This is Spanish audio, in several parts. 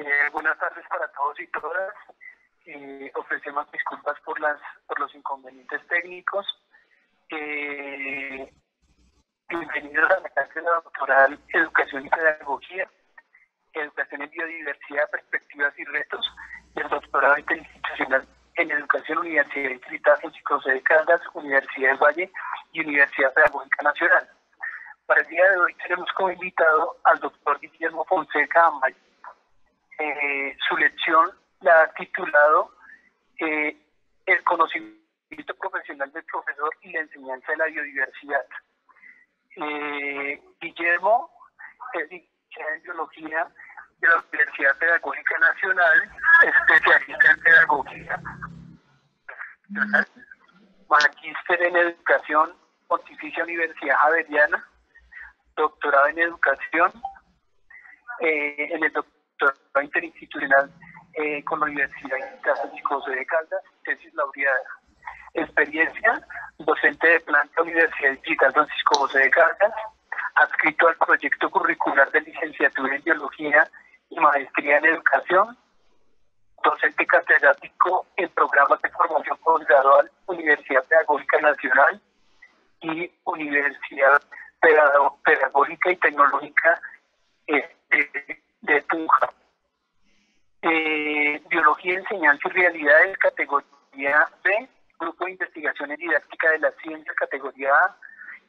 Eh, buenas tardes para todos y todas. Eh, ofrecemos disculpas por, las, por los inconvenientes técnicos. Eh, bienvenidos a la cátedra doctoral Educación y Pedagogía, Educación en Biodiversidad, Perspectivas y Retos, y el doctorado interinstitucional en Educación Universidad Distrital José José de Caldas, Universidad del Valle y Universidad Pedagógica Nacional. Para el día de hoy tenemos como invitado al doctor Guillermo Fonseca Amay. Eh, su lección la ha titulado eh, El conocimiento profesional del profesor y la enseñanza de la biodiversidad. Eh, Guillermo es licenciado en biología de la Universidad Pedagógica Nacional, especialista en pedagogía, magíster en educación, Pontificia Universidad Javeriana, doctorado en educación, en el doctorado interinstitucional eh, con la Universidad de José de Caldas, tesis laureada. Experiencia, docente de planta Universidad Digital Francisco José de Caldas, adscrito al proyecto curricular de licenciatura en Biología y Maestría en Educación, docente catedrático en programas de formación postgradual Universidad Pedagógica Nacional y Universidad Pedagógica y Tecnológica eh, de, Tunja. Eh, biología, Enseñanza y Realidades, categoría B, Grupo de Investigación en Didáctica de la Ciencia, categoría A,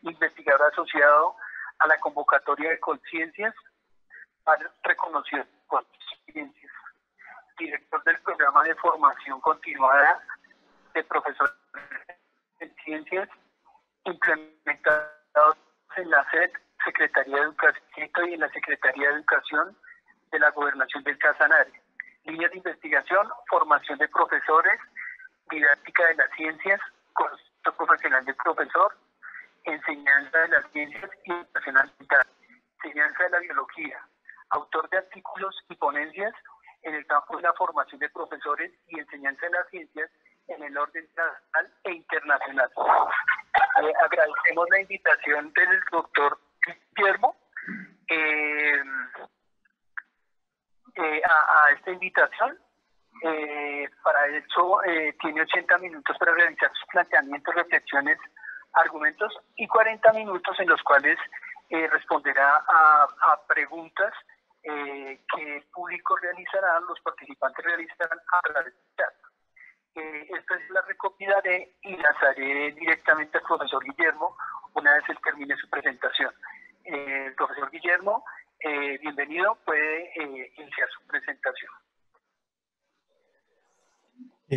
investigador asociado a la convocatoria de conciencias para reconocido ciencias, director del programa de formación continuada de profesores en ciencias, implementado en la SED, Secretaría de Educación y en la Secretaría de Educación de la Gobernación del Casanare. Líneas de investigación, formación de profesores, didáctica de las ciencias, concepto profesional del profesor, enseñanza de las ciencias y educación ambiental, enseñanza de la biología, autor de artículos y ponencias en el campo de la formación de profesores y enseñanza de las ciencias en el orden nacional e internacional. Eh, agradecemos la invitación del doctor Guillermo eh, eh, a, esta invitación. para eso tiene 80 minutos para realizar sus planteamientos, reflexiones, argumentos y 40 minutos en los cuales responderá a, a preguntas que el público realizará, los participantes realizarán a través del chat esta es la recopilaré y lanzaré directamente al profesor Guillermo una vez él termine su presentación. Eh, profesor Guillermo, eh, bienvenido, puede eh, iniciar su presentación.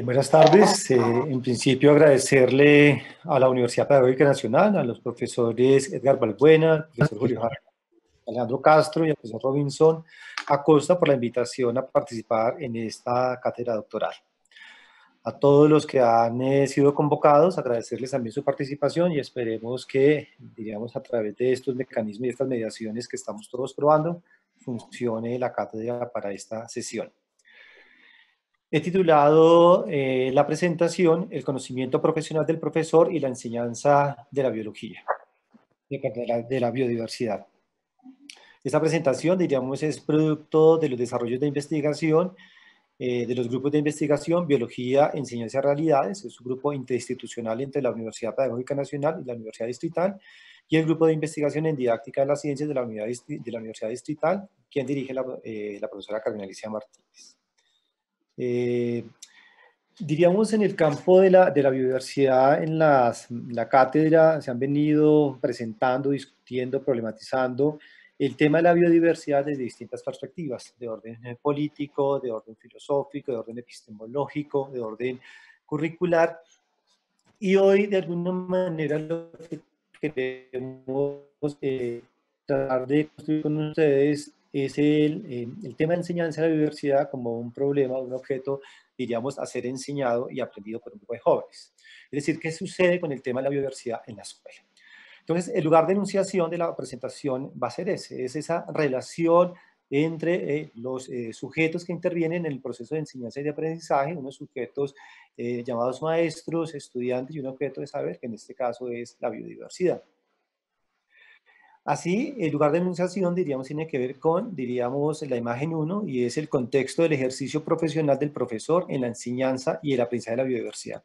buenas tardes. en principio agradecerle a la Universidad Pedagógica Nacional, a los profesores Edgar Balbuena, al profesor Julio Alejandro Castro y al profesor Robinson Acosta por la invitación a participar en esta cátedra doctoral a todos los que han eh, sido convocados, agradecerles también su participación y esperemos que, diríamos, a través de estos mecanismos y estas mediaciones que estamos todos probando, funcione la cátedra para esta sesión. He titulado eh, la presentación El conocimiento profesional del profesor y la enseñanza de la biología, de la, de la biodiversidad. Esta presentación, diríamos, es producto de los desarrollos de investigación eh, de los grupos de investigación, Biología, Enseñanza de Realidades, es un grupo interinstitucional entre la Universidad Pedagógica Nacional y la Universidad Distrital, y el grupo de investigación en Didáctica de las Ciencias de la, de la Universidad Distrital, quien dirige la, eh, profesora Carmen Alicia Martínez. Eh, diríamos en el campo de la, de la biodiversidad, en las, la cátedra se han venido presentando, discutiendo, problematizando el tema de la biodiversidad desde distintas perspectivas, de orden político, de orden filosófico, de orden epistemológico, de orden curricular. Y hoy, de alguna manera, lo que queremos eh, tratar de construir con ustedes es el, eh, tema de enseñanza de la biodiversidad como un problema, un objeto, diríamos, a ser enseñado y aprendido por un grupo de jóvenes. Es decir, ¿qué sucede con el tema de la biodiversidad en la escuela? Entonces, el lugar de enunciación de la presentación va a ser ese, es esa relación entre eh, los eh, sujetos que intervienen en el proceso de enseñanza y de aprendizaje, unos sujetos eh, llamados maestros, estudiantes y un objeto de saber, que en este caso es la biodiversidad. Así, el lugar de enunciación, diríamos, tiene que ver con, diríamos, la imagen 1 y es el contexto del ejercicio profesional del profesor en la enseñanza y el aprendizaje de la biodiversidad.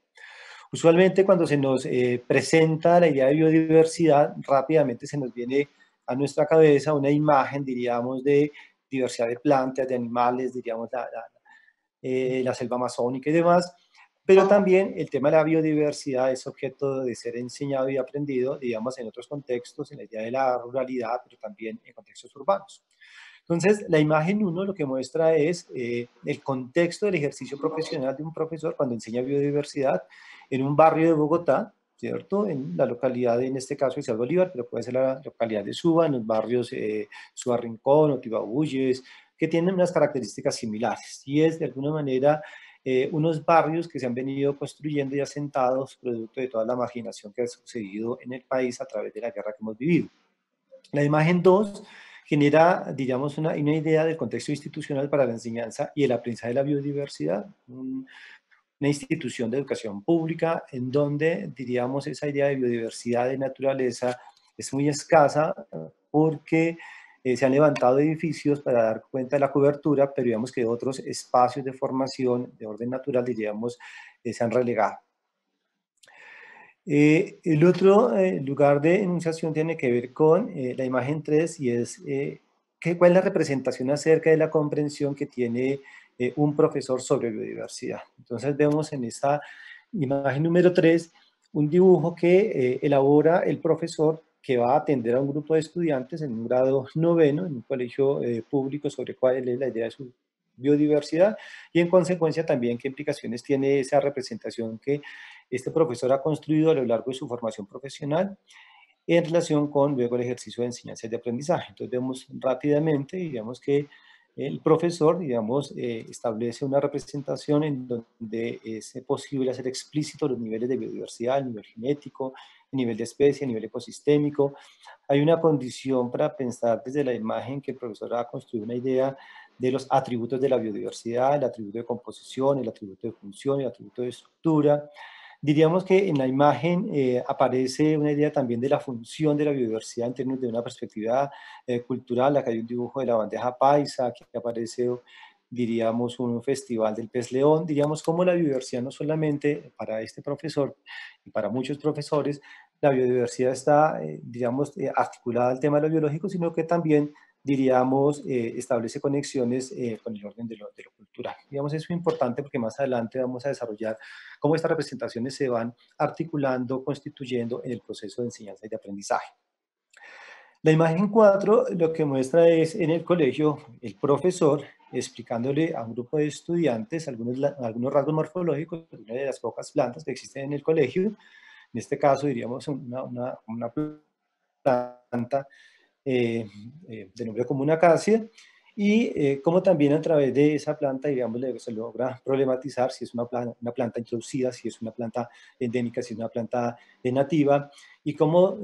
Usualmente cuando se nos eh, presenta la idea de biodiversidad, rápidamente se nos viene a nuestra cabeza una imagen, diríamos, de diversidad de plantas, de animales, diríamos, la, eh, la selva amazónica y demás, pero también el tema de la biodiversidad es objeto de ser enseñado y aprendido, digamos, en otros contextos, en la idea de la ruralidad, pero también en contextos urbanos. Entonces, la imagen 1 lo que muestra es eh, el contexto del ejercicio profesional de un profesor cuando enseña biodiversidad en un barrio de Bogotá, ¿cierto? En la localidad, en este caso, Ciudad Bolívar, pero puede ser la localidad de Suba, en los barrios eh, Suba Rincón o Tibabuyes, que tienen unas características similares. Y es, de alguna manera, eh, unos barrios que se han venido construyendo y asentados producto de toda la marginación que ha sucedido en el país a través de la guerra que hemos vivido. La imagen 2 genera, digamos, una, idea del contexto institucional para la enseñanza y el aprendizaje de la biodiversidad, una institución de educación pública en donde, diríamos, esa idea de biodiversidad de naturaleza es muy escasa porque eh, se han levantado edificios para dar cuenta de la cobertura, pero digamos que otros espacios de formación de orden natural, diríamos, eh, se han relegado. Eh, el otro lugar de enunciación tiene que ver con la imagen 3 y es ¿qué, cuál es la representación acerca de la comprensión que tiene un profesor sobre biodiversidad. Entonces vemos en esta imagen número 3 un dibujo que elabora el profesor que va a atender a un grupo de estudiantes en un grado noveno, en un colegio eh, público sobre cuál es la idea de su biodiversidad y en consecuencia también qué implicaciones tiene esa representación que este profesor ha construido a lo largo de su formación profesional en relación con luego el ejercicio de enseñanza y de aprendizaje. Entonces vemos rápidamente, digamos que el profesor, digamos, eh, establece una representación en donde es posible hacer explícito los niveles de biodiversidad, el nivel genético, a nivel de especie, a nivel ecosistémico. Hay una condición para pensar desde la imagen que el profesor ha construido una idea de los atributos de la biodiversidad, el atributo de composición, el atributo de función, el atributo de estructura. Diríamos que en la imagen eh, aparece una idea también de la función de la biodiversidad en términos de una perspectiva eh, cultural. Acá hay un dibujo de la bandeja paisa, aquí aparece diríamos, un festival del pez león, diríamos como la biodiversidad no solamente para este profesor y para muchos profesores, la biodiversidad está, eh, digamos, eh, articulada al tema de lo biológico, sino que también, diríamos, eh, establece conexiones con el orden de lo, de lo, cultural. Digamos, eso es importante porque más adelante vamos a desarrollar cómo estas representaciones se van articulando, constituyendo en el proceso de enseñanza y de aprendizaje. La imagen 4 lo que muestra es en el colegio el profesor explicándole a un grupo de estudiantes algunos, algunos rasgos morfológicos de una de las pocas plantas que existen en el colegio. En este caso diríamos una, una, una planta eh, eh, de nombre común acacia y eh, como también a través de esa planta, digamos, se logra problematizar si es una planta, una planta introducida, si es una planta endémica, si es una planta nativa, y cómo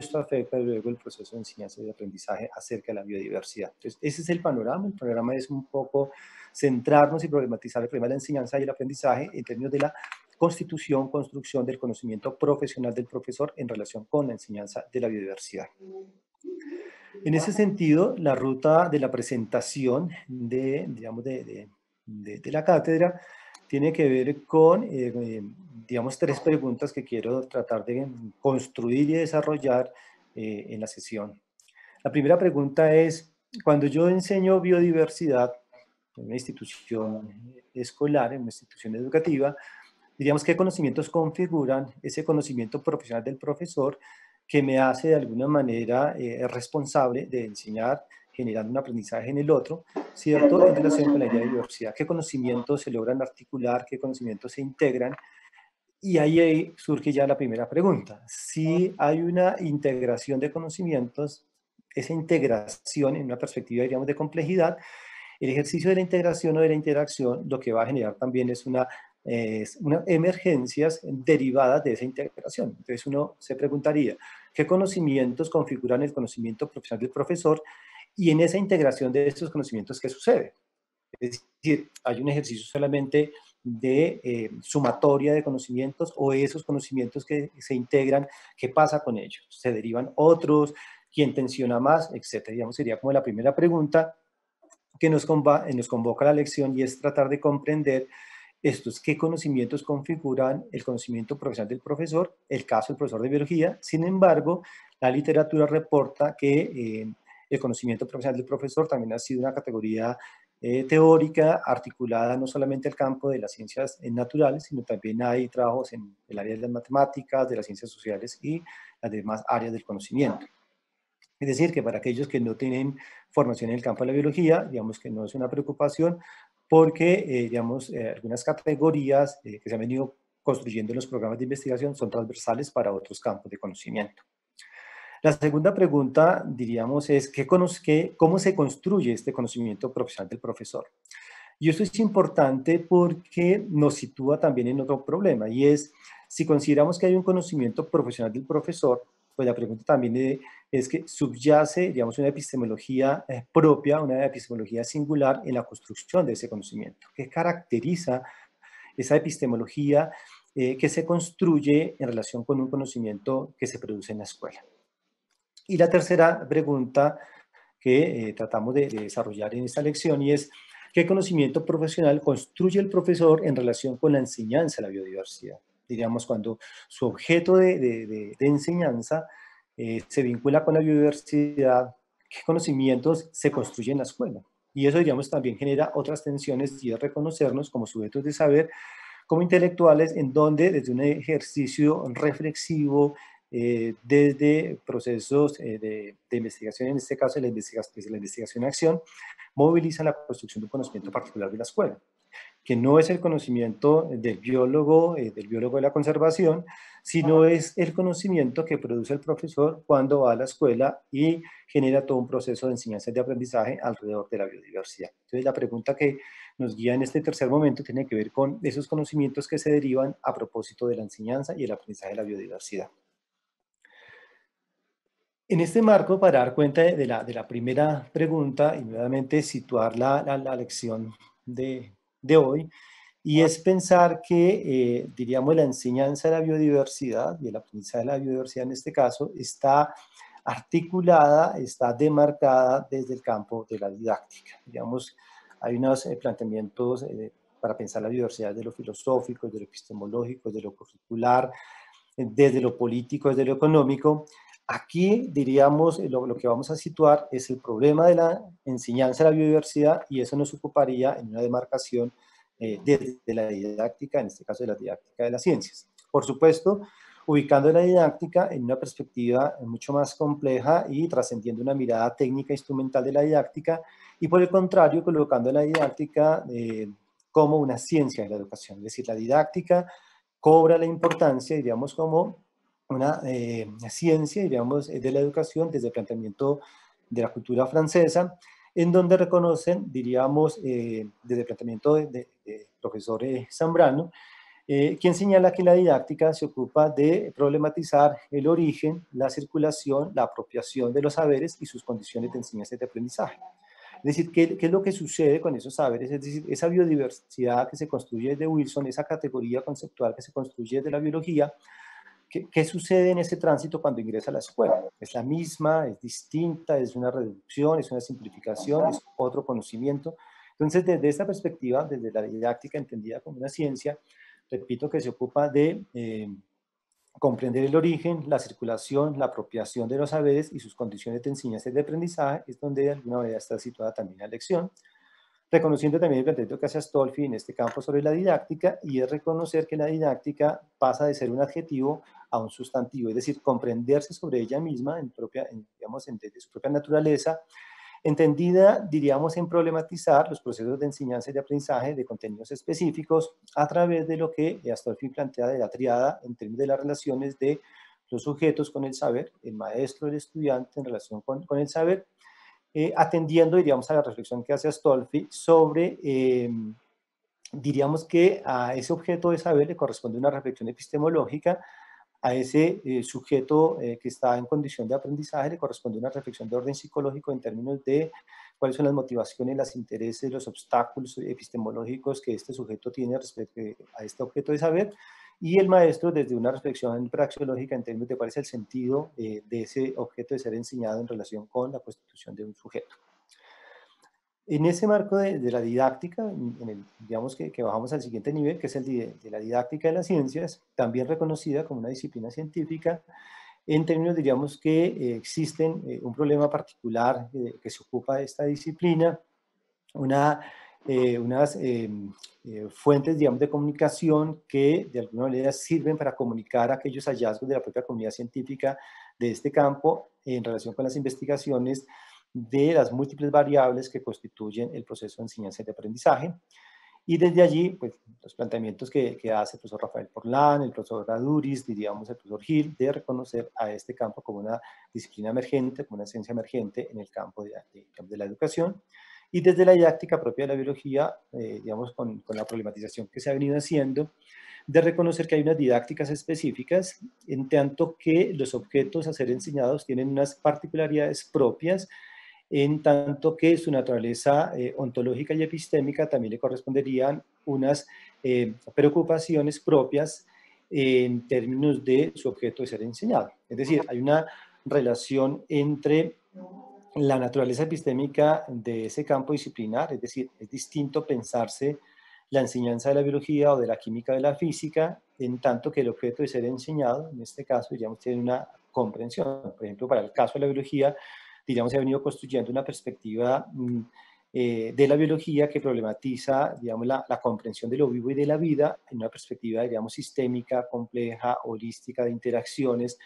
esto afecta luego el proceso de enseñanza y de aprendizaje acerca de la biodiversidad. Entonces, ese es el panorama. El panorama es un poco centrarnos y problematizar el problema de la enseñanza y el aprendizaje en términos de la constitución, construcción del conocimiento profesional del profesor en relación con la enseñanza de la biodiversidad. En ese sentido, la ruta de la presentación de, digamos, de, de, de la cátedra tiene que ver con eh, digamos, tres preguntas que quiero tratar de construir y desarrollar eh, en la sesión. La primera pregunta es, cuando yo enseño biodiversidad en una institución escolar, en una institución educativa, diríamos qué conocimientos configuran ese conocimiento profesional del profesor que me hace de alguna manera eh, responsable de enseñar generando un aprendizaje en el otro, ¿cierto? En relación con la idea de diversidad. ¿Qué conocimientos se logran articular? ¿Qué conocimientos se integran? Y ahí surge ya la primera pregunta. Si hay una integración de conocimientos, esa integración en una perspectiva, digamos, de complejidad, el ejercicio de la integración o de la interacción lo que va a generar también es una, es una emergencias derivadas de esa integración. Entonces uno se preguntaría, ¿qué conocimientos configuran el conocimiento profesional del profesor? Y en esa integración de estos conocimientos, ¿qué sucede? Es decir, hay un ejercicio solamente de eh, sumatoria de conocimientos o esos conocimientos que se integran, ¿qué pasa con ellos? ¿Se derivan otros? ¿Quién tensiona más? Etcétera. Digamos, sería como la primera pregunta que nos, nos convoca la lección y es tratar de comprender estos, qué conocimientos configuran el conocimiento profesional del profesor, el caso del profesor de biología. Sin embargo, la literatura reporta que eh, el conocimiento profesional del profesor también ha sido una categoría eh, teórica articulada no solamente al campo de las ciencias naturales, sino también hay trabajos en el área de las matemáticas, de las ciencias sociales y las demás áreas del conocimiento. Es decir, que para aquellos que no tienen formación en el campo de la biología, digamos que no es una preocupación, porque, eh, digamos, eh, algunas categorías que se han venido construyendo en los programas de investigación son transversales para otros campos de conocimiento. La segunda pregunta, diríamos, es ¿qué, ¿cómo se construye este conocimiento profesional del profesor? Y esto es importante porque nos sitúa también en otro problema, y es, si consideramos que hay un conocimiento profesional del profesor, pues la pregunta también es que subyace, digamos, una epistemología eh, propia, una epistemología singular en la construcción de ese conocimiento. ¿Qué caracteriza esa epistemología eh, que se construye en relación con un conocimiento que se produce en la escuela? Y la tercera pregunta que eh, tratamos de, desarrollar en esta lección y es, ¿qué conocimiento profesional construye el profesor en relación con la enseñanza de la biodiversidad? Diríamos, cuando su objeto de, enseñanza eh, se vincula con la biodiversidad, ¿qué conocimientos se construyen en la escuela? Y eso, digamos, también genera otras tensiones y es reconocernos como sujetos de saber, como intelectuales, en donde desde un ejercicio reflexivo, eh, desde procesos eh, de, investigación, en este caso la la investigación en acción, movilizan la construcción de un conocimiento particular de la escuela, que no es el conocimiento del biólogo, eh, del biólogo de la conservación, sino es el conocimiento que produce el profesor cuando va a la escuela y genera todo un proceso de enseñanza y de aprendizaje alrededor de la biodiversidad. Entonces la pregunta que nos guía en este tercer momento tiene que ver con esos conocimientos que se derivan a propósito de la enseñanza y el aprendizaje de la biodiversidad. En este marco, para dar cuenta de la, de la primera pregunta y nuevamente situar la, la, lección de, de, hoy, y es pensar que, eh, diríamos, la enseñanza de la biodiversidad y el aprendizaje de la biodiversidad en este caso está articulada, está demarcada desde el campo de la didáctica. Digamos, hay unos eh, planteamientos eh, para pensar la biodiversidad de lo filosófico, de lo epistemológico, de lo curricular, desde lo político, desde lo económico, Aquí diríamos, lo, que vamos a situar es el problema de la enseñanza de la biodiversidad y eso nos ocuparía en una demarcación eh, de, la didáctica, en este caso de la didáctica de las ciencias. Por supuesto, ubicando la didáctica en una perspectiva mucho más compleja y trascendiendo una mirada técnica instrumental de la didáctica y por el contrario colocando la didáctica eh, como una ciencia de la educación, es decir, la didáctica cobra la importancia, diríamos, como eh, una ciencia, diríamos, de la educación desde el planteamiento de la cultura francesa, en donde reconocen, diríamos, eh, desde el planteamiento de, profesor eh, Zambrano, quien señala que la didáctica se ocupa de problematizar el origen, la circulación, la apropiación de los saberes y sus condiciones de enseñanza y de aprendizaje. Es decir, ¿qué, ¿qué, es lo que sucede con esos saberes? Es decir, esa biodiversidad que se construye desde Wilson, esa categoría conceptual que se construye desde la biología, ¿Qué, sucede en ese tránsito cuando ingresa a la escuela? ¿Es la misma? ¿Es distinta? ¿Es una reducción? ¿Es una simplificación? ¿Es otro conocimiento? Entonces, desde esta perspectiva, desde la didáctica entendida como una ciencia, repito que se ocupa de eh, comprender el origen, la circulación, la apropiación de los saberes y sus condiciones de enseñanza y de aprendizaje, es donde de alguna manera está situada también la lección reconociendo también el planteamiento que hace Astolfi en este campo sobre la didáctica, y es reconocer que la didáctica pasa de ser un adjetivo a un sustantivo, es decir, comprenderse sobre ella misma, en propia, digamos, en, su propia naturaleza, entendida, diríamos, en problematizar los procesos de enseñanza y de aprendizaje de contenidos específicos a través de lo que Astolfi plantea de la triada en términos de las relaciones de los sujetos con el saber, el maestro, el estudiante en relación con, con el saber, eh, atendiendo, diríamos, a la reflexión que hace Astolfi sobre, em, diríamos que a ese objeto de saber le corresponde una reflexión epistemológica a ese eh, sujeto eh, que está en condición de aprendizaje le corresponde una reflexión de orden psicológico en términos de cuáles son las motivaciones, los intereses, los obstáculos epistemológicos que este sujeto tiene respecto a este objeto de saber, y el maestro desde una reflexión praxeológica en términos de cuál es el sentido eh, de ese objeto de ser enseñado en relación con la constitución de un sujeto. En ese marco de, la didáctica, en el, digamos que, bajamos al siguiente nivel, que es el de, la didáctica de las ciencias, también reconocida como una disciplina científica, en términos diríamos que eh, existen eh, un problema particular eh, que se ocupa de esta disciplina, una, unas fuentes digamos, de comunicación que de alguna manera sirven para comunicar aquellos hallazgos de la propia comunidad científica de este campo en relación con las investigaciones de las múltiples variables que constituyen el proceso de enseñanza y de aprendizaje. Y desde allí, pues, los planteamientos que, hace el profesor Rafael Porlán, el profesor Aduris, diríamos el profesor Gil, de reconocer a este campo como una disciplina emergente, como una ciencia emergente en el campo de, de, la educación. Y desde la didáctica propia de la biología, eh, digamos, con, con, la problematización que se ha venido haciendo, de reconocer que hay unas didácticas específicas, en tanto que los objetos a ser enseñados tienen unas particularidades propias en tanto que su naturaleza eh, ontológica y epistémica también le corresponderían unas eh, preocupaciones propias en términos de su objeto de ser enseñado. Es decir, hay una relación entre la naturaleza epistémica de ese campo disciplinar, es decir, es distinto pensarse la enseñanza de la biología o de la química de la física, en tanto que el objeto de ser enseñado, en este caso, diríamos, tiene una comprensión. Por ejemplo, para el caso de la biología, digamos, se ha venido construyendo una perspectiva mm, eh, de la biología que problematiza, digamos, la, la, comprensión de lo vivo y de la vida en una perspectiva, digamos, sistémica, compleja, holística, de interacciones,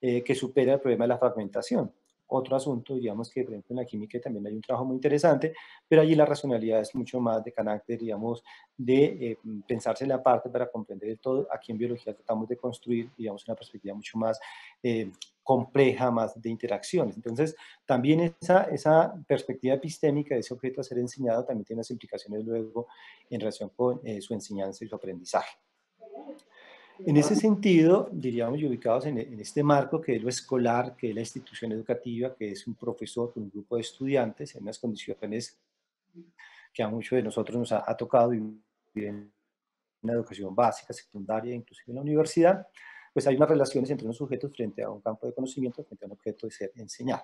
eh, que supera el problema de la fragmentación otro asunto, digamos que por ejemplo en la química también hay un trabajo muy interesante, pero allí la racionalidad es mucho más de carácter, digamos, de eh, pensarse en la parte para comprender el todo. Aquí en biología tratamos de construir, digamos, una perspectiva mucho más eh, compleja, más de interacciones. Entonces, también esa, esa perspectiva epistémica de ese objeto a ser enseñado también tiene unas implicaciones luego en relación con eh, su enseñanza y su aprendizaje. En ese sentido, diríamos, ubicados en, este marco que es lo escolar, que es la institución educativa, que es un profesor con un grupo de estudiantes en unas condiciones que a muchos de nosotros nos ha, tocado vivir en una educación básica, secundaria, inclusive en la universidad, pues hay unas relaciones entre unos sujetos frente a un campo de conocimiento, frente a un objeto de ser enseñado.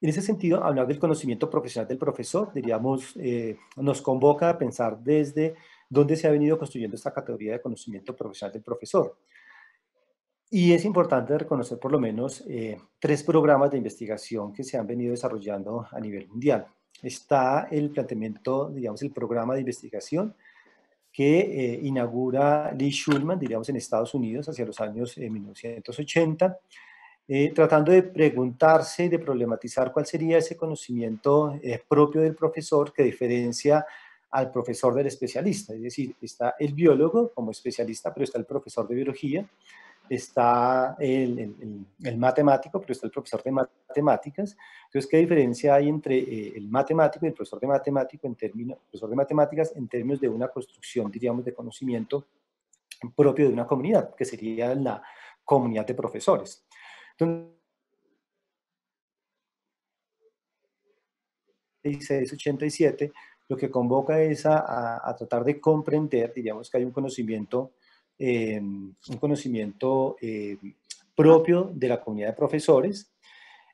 En ese sentido, hablar del conocimiento profesional del profesor, diríamos, eh, nos convoca a pensar desde dónde se ha venido construyendo esta categoría de conocimiento profesional del profesor. Y es importante reconocer por lo menos eh, tres programas de investigación que se han venido desarrollando a nivel mundial. Está el planteamiento, digamos, el programa de investigación que eh, inaugura Lee Schulman, diríamos, en Estados Unidos hacia los años 1980, eh, tratando de preguntarse, de problematizar cuál sería ese conocimiento propio del profesor que diferencia al profesor del especialista, es decir, está el biólogo como especialista, pero está el profesor de biología, está el, el, matemático, pero está el profesor de matemáticas. Entonces, ¿qué diferencia hay entre eh, el matemático y el profesor de, matemático en términos, profesor de matemáticas en términos de una construcción, diríamos, de conocimiento propio de una comunidad, que sería la comunidad de profesores? Entonces, 87 lo que convoca es a, tratar de comprender, diríamos que hay un conocimiento, eh, un conocimiento eh, propio de la comunidad de profesores.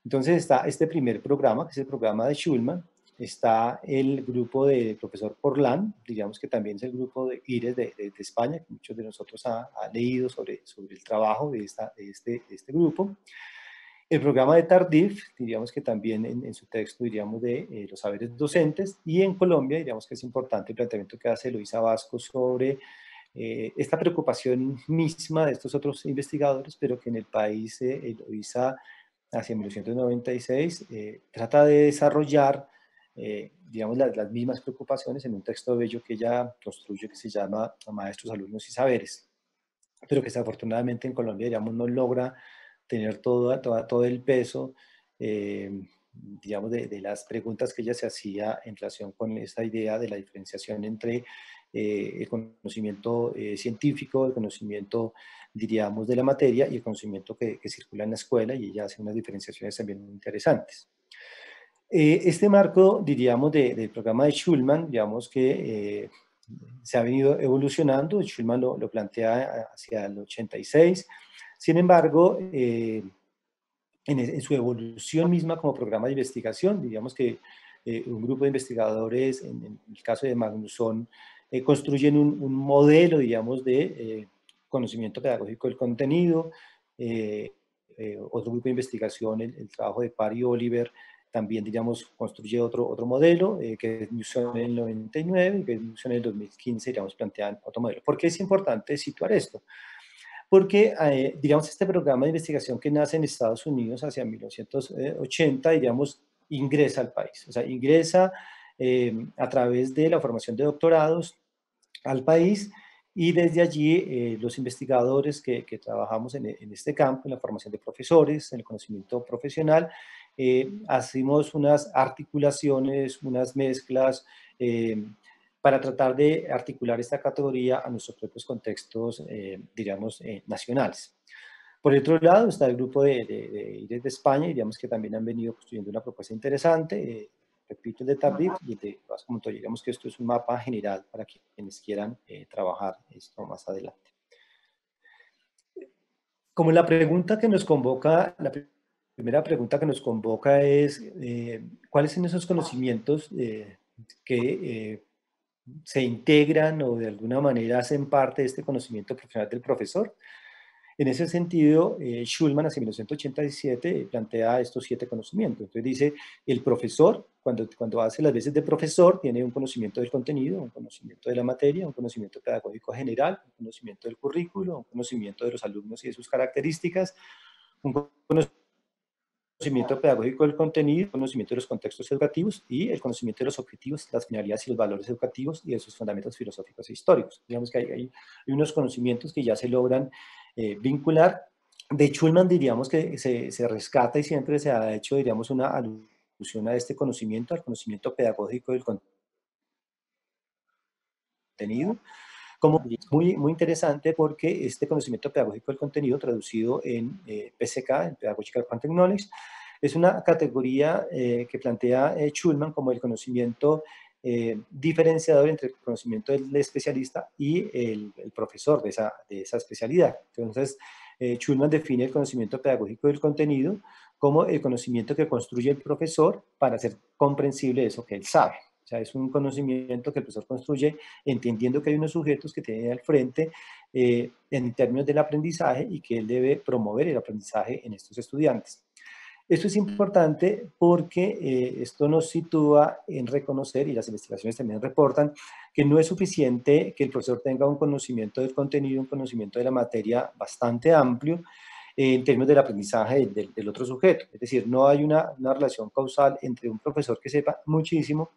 Entonces está este primer programa, que es el programa de Schulman, está el grupo de profesor Porlán, digamos que también es el grupo de IRES de, España, que muchos de nosotros han ha leído sobre, sobre el trabajo de, esta, de, este, este grupo. El programa de Tardif, diríamos que también en, su texto diríamos de eh, los saberes docentes, y en Colombia diríamos que es importante el planteamiento que hace Luisa Vasco sobre eh, esta preocupación misma de estos otros investigadores, pero que en el país eh, Luisa hacia 1996 trata de desarrollar digamos las, mismas preocupaciones en un texto bello que ella construye que se llama Maestros, Alumnos y Saberes, pero que desafortunadamente en Colombia digamos no logra tener todo, todo, el peso, eh, digamos, de, las preguntas que ella se hacía en relación con esta idea de la diferenciación entre eh, el conocimiento eh, científico, el conocimiento diríamos, de la materia y el conocimiento que, circula en la escuela y ella hace unas diferenciaciones también muy interesantes. Eh, este marco, diríamos, del programa de Schulman, digamos que eh, se ha venido evolucionando, Schulman lo, lo, plantea hacia el 86, sin embargo, eh, en, su evolución misma como programa de investigación, diríamos que un grupo de investigadores, en, el caso de Magnusson, construyen un, un, modelo, digamos, de conocimiento pedagógico del contenido, eh, eh, otro grupo de investigación, el, trabajo de Pari Oliver, también, digamos, construye otro, otro modelo, eh, que es en el 99 y que es en el 2015, digamos, plantean otro modelo. ¿Por qué es importante situar esto? Porque, digamos, este programa de investigación que nace en Estados Unidos hacia 1980, digamos, ingresa al país. O sea, ingresa a través de la formación de doctorados al país y desde allí, eh, los investigadores que, trabajamos en, este campo, en la formación de profesores, en el conocimiento profesional, eh, hacemos unas articulaciones, unas mezclas eh, para tratar de articular esta categoría a nuestros propios contextos, diríamos, nacionales. Por otro lado está el grupo de, de, de, España, digamos que también han venido construyendo una propuesta interesante, repito, el de Tardif y de Vasco Digamos que esto es un mapa general para quienes quieran eh, trabajar esto más adelante. Como la pregunta que nos convoca, la primera pregunta que nos convoca es, eh, ¿cuáles son esos conocimientos eh, que se integran o de alguna manera hacen parte de este conocimiento profesional del profesor? En ese sentido, eh, Schulman, hacia 1987, plantea estos siete conocimientos. Entonces dice, el profesor, cuando, cuando hace las veces de profesor, tiene un conocimiento del contenido, un conocimiento de la materia, un conocimiento pedagógico general, un conocimiento del currículo, un conocimiento de los alumnos y de sus características, un conocimiento pedagógico del contenido, conocimiento de los contextos educativos y el conocimiento de los objetivos, las finalidades y los valores educativos y de sus fundamentos filosóficos e históricos. Digamos que hay, hay unos conocimientos que ya se logran eh, vincular. De Schulman diríamos que se, se, rescata y siempre se ha hecho, diríamos, una a este conocimiento, al conocimiento pedagógico del contenido, como muy, muy interesante porque este conocimiento pedagógico del contenido traducido en eh, PCK, en Pedagogical Content Knowledge, es una categoría eh, que plantea Schulman como el conocimiento eh, diferenciador entre el conocimiento del especialista y el, profesor de esa, de esa, especialidad. Entonces, eh, Schulman define el conocimiento pedagógico del contenido como el conocimiento que construye el profesor para hacer comprensible eso que él sabe. O sea, es un conocimiento que el profesor construye entendiendo que hay unos sujetos que tienen al frente eh, en términos del aprendizaje y que él debe promover el aprendizaje en estos estudiantes. Esto es importante porque eh, esto nos sitúa en reconocer, y las investigaciones también reportan, que no es suficiente que el profesor tenga un conocimiento del contenido, un conocimiento de la materia bastante amplio, en términos del aprendizaje del, otro sujeto. Es decir, no hay una, relación causal entre un profesor que sepa muchísimo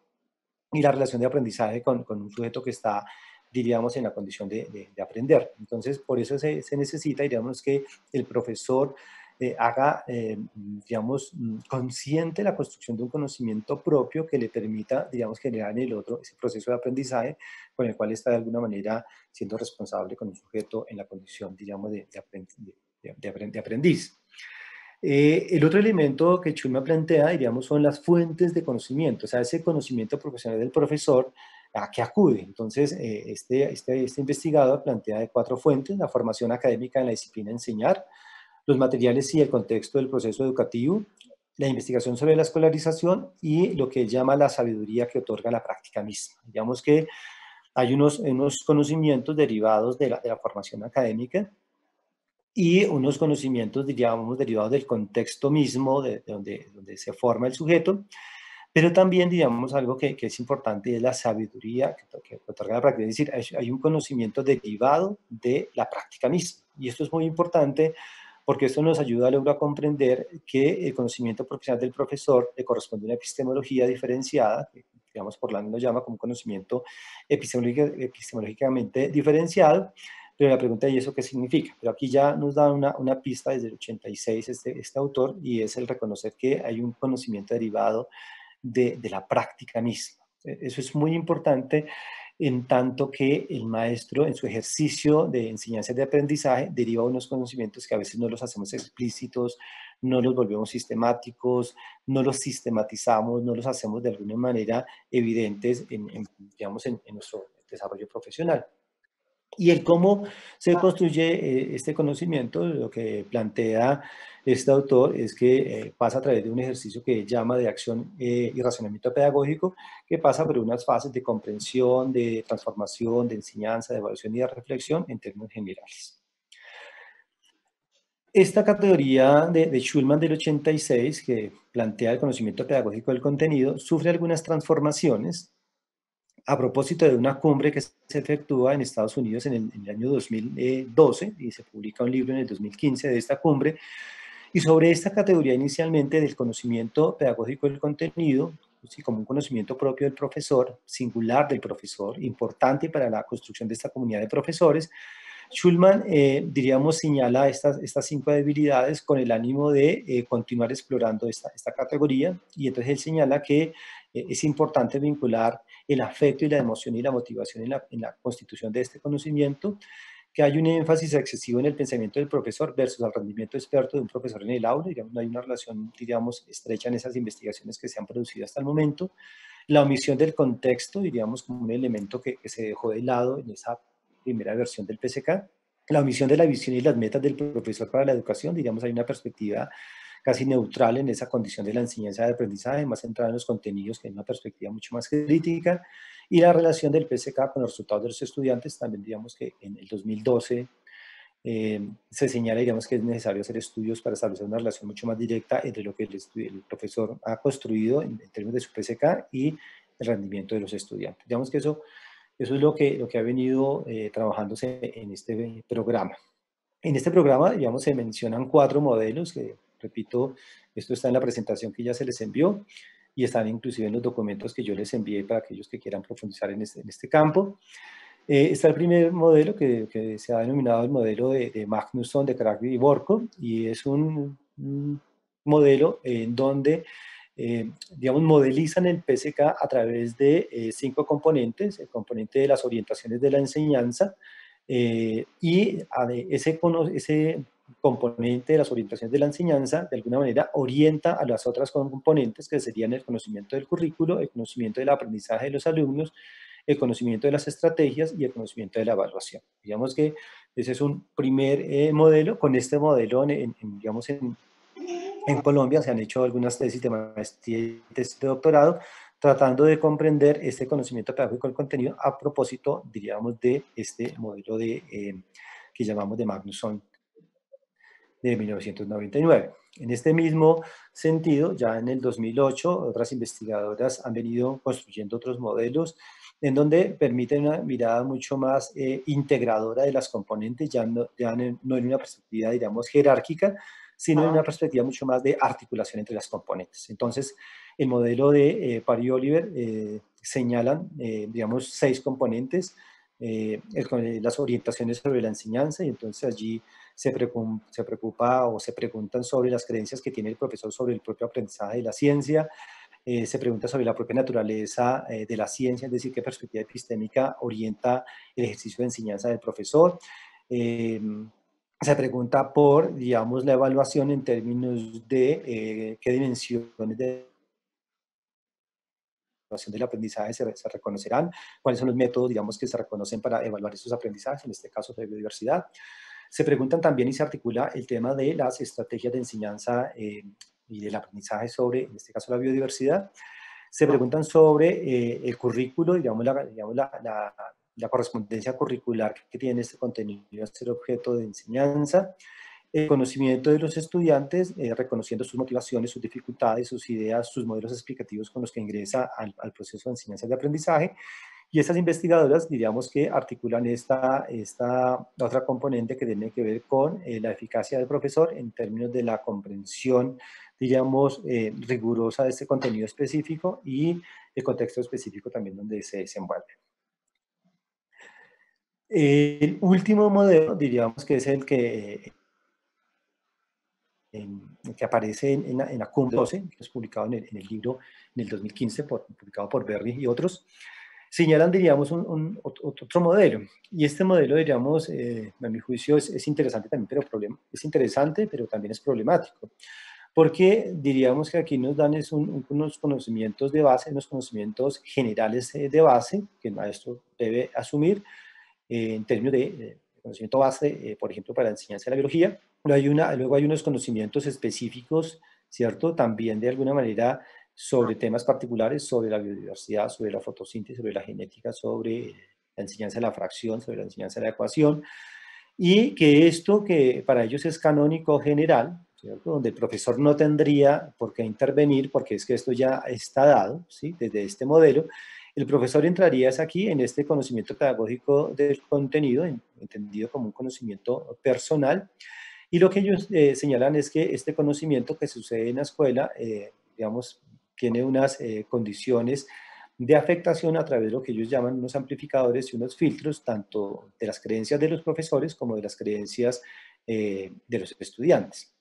y la relación de aprendizaje con, un sujeto que está, diríamos, en la condición de, aprender. Entonces, por eso se, se necesita, diríamos, que el profesor eh, haga, eh, digamos, consciente la construcción de un conocimiento propio que le permita, digamos, generar en el otro ese proceso de aprendizaje con el cual está de alguna manera siendo responsable con un sujeto en la condición, digamos, de, de, aprendiz. Eh, el otro elemento que Chulma plantea, diríamos, son las fuentes de conocimiento, o sea, ese conocimiento profesional del profesor a que acude. Entonces, este, este, este investigador plantea de cuatro fuentes, la formación académica en la disciplina enseñar, los materiales y el contexto del proceso educativo, la investigación sobre la escolarización y lo que él llama la sabiduría que otorga la práctica misma. Digamos que hay unos, unos conocimientos derivados de la, de la formación académica y unos conocimientos, diríamos, derivados del contexto mismo de, donde, donde se forma el sujeto, pero también, digamos, algo que, que es importante es la sabiduría que, que, otorga la práctica, es decir, hay, hay un conocimiento derivado de la práctica misma, y esto es muy importante porque esto nos ayuda luego a comprender que el conocimiento profesional del profesor le corresponde a una epistemología diferenciada, que digamos por la lo llama como conocimiento epistemológicamente diferenciado, pero la pregunta ¿y eso qué significa? Pero aquí ya nos da una, una pista desde el 86 este, este autor y es el reconocer que hay un conocimiento derivado de, de la práctica misma. E, eso es muy importante en tanto que el maestro en su ejercicio de enseñanza y de aprendizaje deriva unos conocimientos que a veces no los hacemos explícitos, no los volvemos sistemáticos, no los sistematizamos, no los hacemos de alguna manera evidentes en, digamos, en nuestro desarrollo profesional. Y el cómo se construye eh, este conocimiento, lo que plantea este autor es que eh, pasa a través de un ejercicio que llama de acción eh, y razonamiento pedagógico, que pasa por unas fases de comprensión, de transformación, de enseñanza, de evaluación y de reflexión en términos generales. Esta categoría de, de, Schulman del 86, que plantea el conocimiento pedagógico del contenido, sufre algunas transformaciones a propósito de una cumbre que se efectúa en Estados Unidos en el, año 2012 y se publica un libro en el 2015 de esta cumbre. Y sobre esta categoría inicialmente del conocimiento pedagógico del contenido, pues como un conocimiento propio del profesor, singular del profesor, importante para la construcción de esta comunidad de profesores, Schulman, eh, diríamos, señala estas, estas cinco debilidades con el ánimo de eh, continuar explorando esta, esta categoría y entonces él señala que eh, es importante vincular el afecto y la emoción y la motivación en la, en la, constitución de este conocimiento, que hay un énfasis excesivo en el pensamiento del profesor versus el rendimiento experto de un profesor en el aula, digamos, no hay una relación, diríamos, estrecha en esas investigaciones que se han producido hasta el momento, la omisión del contexto, diríamos, como un elemento que, que se dejó de lado en esa primera versión del PSK, la omisión de la visión y las metas del profesor para la educación, diríamos, hay una perspectiva casi neutral en esa condición de la enseñanza de aprendizaje, más centrada en los contenidos, que hay una perspectiva mucho más crítica, y la relación del PSK con los resultados de los estudiantes, también digamos que en el 2012 eh, se señala, digamos, que es necesario hacer estudios para establecer una relación mucho más directa entre lo que el, profesor ha construido en, términos de su PSK y el rendimiento de los estudiantes. Digamos que eso, eso es lo que, lo que ha venido eh, trabajándose en este programa. En este programa, digamos, se mencionan cuatro modelos que Repito, esto está en la presentación que ya se les envió y están inclusive en los documentos que yo les envié para aquellos que quieran profundizar en este, en este campo. Eh, está el primer modelo que, que, se ha denominado el modelo de, de Magnusson, de Cragby y Borko, y es un, modelo en donde, eh, digamos, modelizan el PSK a través de eh, cinco componentes, el componente de las orientaciones de la enseñanza, y ese, ese componente de las orientaciones de la enseñanza, de alguna manera orienta a las otras componentes que serían el conocimiento del currículo, el conocimiento del aprendizaje de los alumnos, el conocimiento de las estrategias y el conocimiento de la evaluación. Digamos que ese es un primer eh, modelo. Con este modelo, en, digamos, en, en, Colombia se han hecho algunas tesis de maestría y tesis de doctorado tratando de comprender este conocimiento pedagógico del contenido a propósito, diríamos, de este modelo de, eh, que llamamos de Magnusson de 1999. En este mismo sentido, ya en el 2008, otras investigadoras han venido construyendo otros modelos en donde permiten una mirada mucho más eh, integradora de las componentes, ya, no, ya no en una perspectiva, digamos, jerárquica, sino en una perspectiva mucho más de articulación entre las componentes. Entonces, el modelo de eh, Pari Oliver eh, señalan, eh, digamos, seis componentes, las orientaciones sobre la enseñanza, y entonces allí se preocupa, o se preguntan sobre las creencias que tiene el profesor sobre el propio aprendizaje de la ciencia, eh, se pregunta sobre la propia naturaleza eh, de la ciencia, es decir, qué perspectiva epistémica orienta el ejercicio de enseñanza del profesor. Eh, se pregunta por, digamos, la evaluación en términos de qué dimensiones de del aprendizaje se, se, reconocerán, cuáles son los métodos, digamos, que se reconocen para evaluar esos aprendizajes, en este caso de biodiversidad. Se preguntan también y se articula el tema de las estrategias de enseñanza eh, y del aprendizaje sobre, en este caso, la biodiversidad. Se preguntan sobre eh, el currículo, digamos, la, digamos la, la, correspondencia curricular que tiene este contenido a ser objeto de enseñanza, el conocimiento de los estudiantes, eh, reconociendo sus motivaciones, sus dificultades, sus ideas, sus modelos explicativos con los que ingresa al, al proceso de enseñanza y de aprendizaje, y estas investigadoras, diríamos que articulan esta, esta otra componente que tiene que ver con eh, la eficacia del profesor en términos de la comprensión, diríamos, eh, rigurosa de este contenido específico y el contexto específico también donde se desenvuelve. El último modelo, diríamos que es el que, que aparece en, la, en CUM 12, que es publicado en el, en el libro en el 2015, por, publicado por Berry y otros, señalan, diríamos, un, otro modelo. Y este modelo, diríamos, eh, a mi juicio, es, interesante también, pero problema, es interesante, pero también es problemático. Porque diríamos que aquí nos dan es unos conocimientos de base, unos conocimientos generales eh, de base que el maestro debe asumir eh, en términos de conocimiento base, por ejemplo, para la enseñanza de la biología. Luego hay, una, luego hay unos conocimientos específicos, ¿cierto? También de alguna manera sobre temas particulares, sobre la biodiversidad, sobre la fotosíntesis, sobre la genética, sobre la enseñanza de la fracción, sobre la enseñanza de la ecuación, y que esto que para ellos es canónico general, donde el profesor no tendría por qué intervenir, porque es que esto ya está dado, ¿sí? desde este modelo, el profesor entraría aquí en este conocimiento pedagógico del contenido, entendido como un conocimiento personal, y lo que ellos eh, señalan es que este conocimiento que sucede en la escuela, eh, digamos, tiene unas eh, condiciones de afectación a través de lo que ellos llaman unos amplificadores y unos filtros, tanto de las creencias de los profesores como de las creencias eh, de los estudiantes.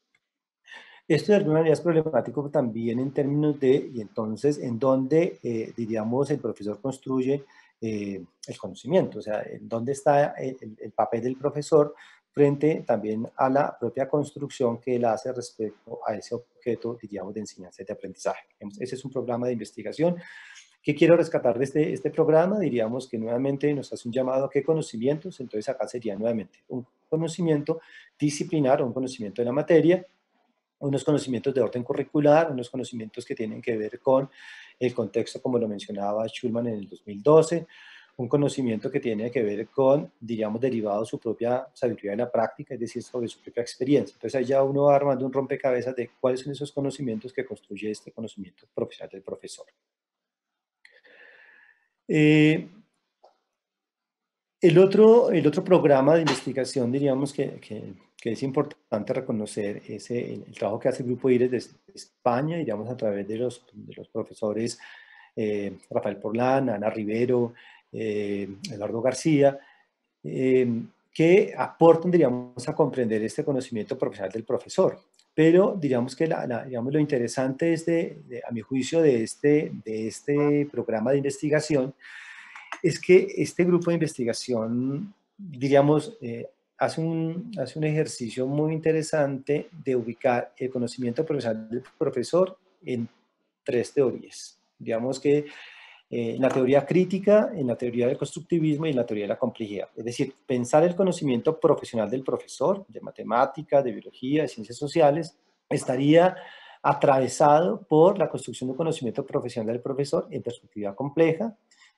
Esto de alguna manera es problemático también en términos de, y entonces, en dónde, eh, diríamos, el profesor construye el conocimiento, o sea, en dónde está el, el papel del profesor frente también a la propia construcción que él hace respecto a ese objeto, diríamos, de enseñanza y de aprendizaje. Ese es un programa de investigación. ¿Qué quiero rescatar de este, este programa? Diríamos que nuevamente nos hace un llamado a qué conocimientos, entonces acá sería nuevamente un conocimiento disciplinar, un conocimiento de la materia, unos conocimientos de orden curricular, unos conocimientos que tienen que ver con el contexto, como lo mencionaba Schulman en el 2012, un conocimiento que tiene que ver con, diríamos, derivado de su propia sabiduría de la práctica, es decir, sobre su propia experiencia. Entonces ahí ya uno va armando un rompecabezas de cuáles son esos conocimientos que construye este conocimiento profesional del profesor. Eh, el, otro, el otro programa de investigación, diríamos, que, que, es importante reconocer es el, trabajo que hace el Grupo IRES de España, diríamos, a través de los, de los profesores eh, Rafael Porlán, Ana Rivero, Eduardo García, eh, que aportan, diríamos, a comprender este conocimiento profesional del profesor. Pero diríamos que digamos, lo interesante es, de, a mi juicio, de este, de este programa de investigación, es que este grupo de investigación, diríamos, eh, hace, un, hace un ejercicio muy interesante de ubicar el conocimiento profesional del profesor en tres teorías. Digamos que en la teoría crítica, en la teoría del constructivismo y en la teoría de la complejidad. Es decir, pensar el conocimiento profesional del profesor, de matemática, de biología, de ciencias sociales, estaría atravesado por la construcción de un conocimiento profesional del profesor en perspectiva compleja,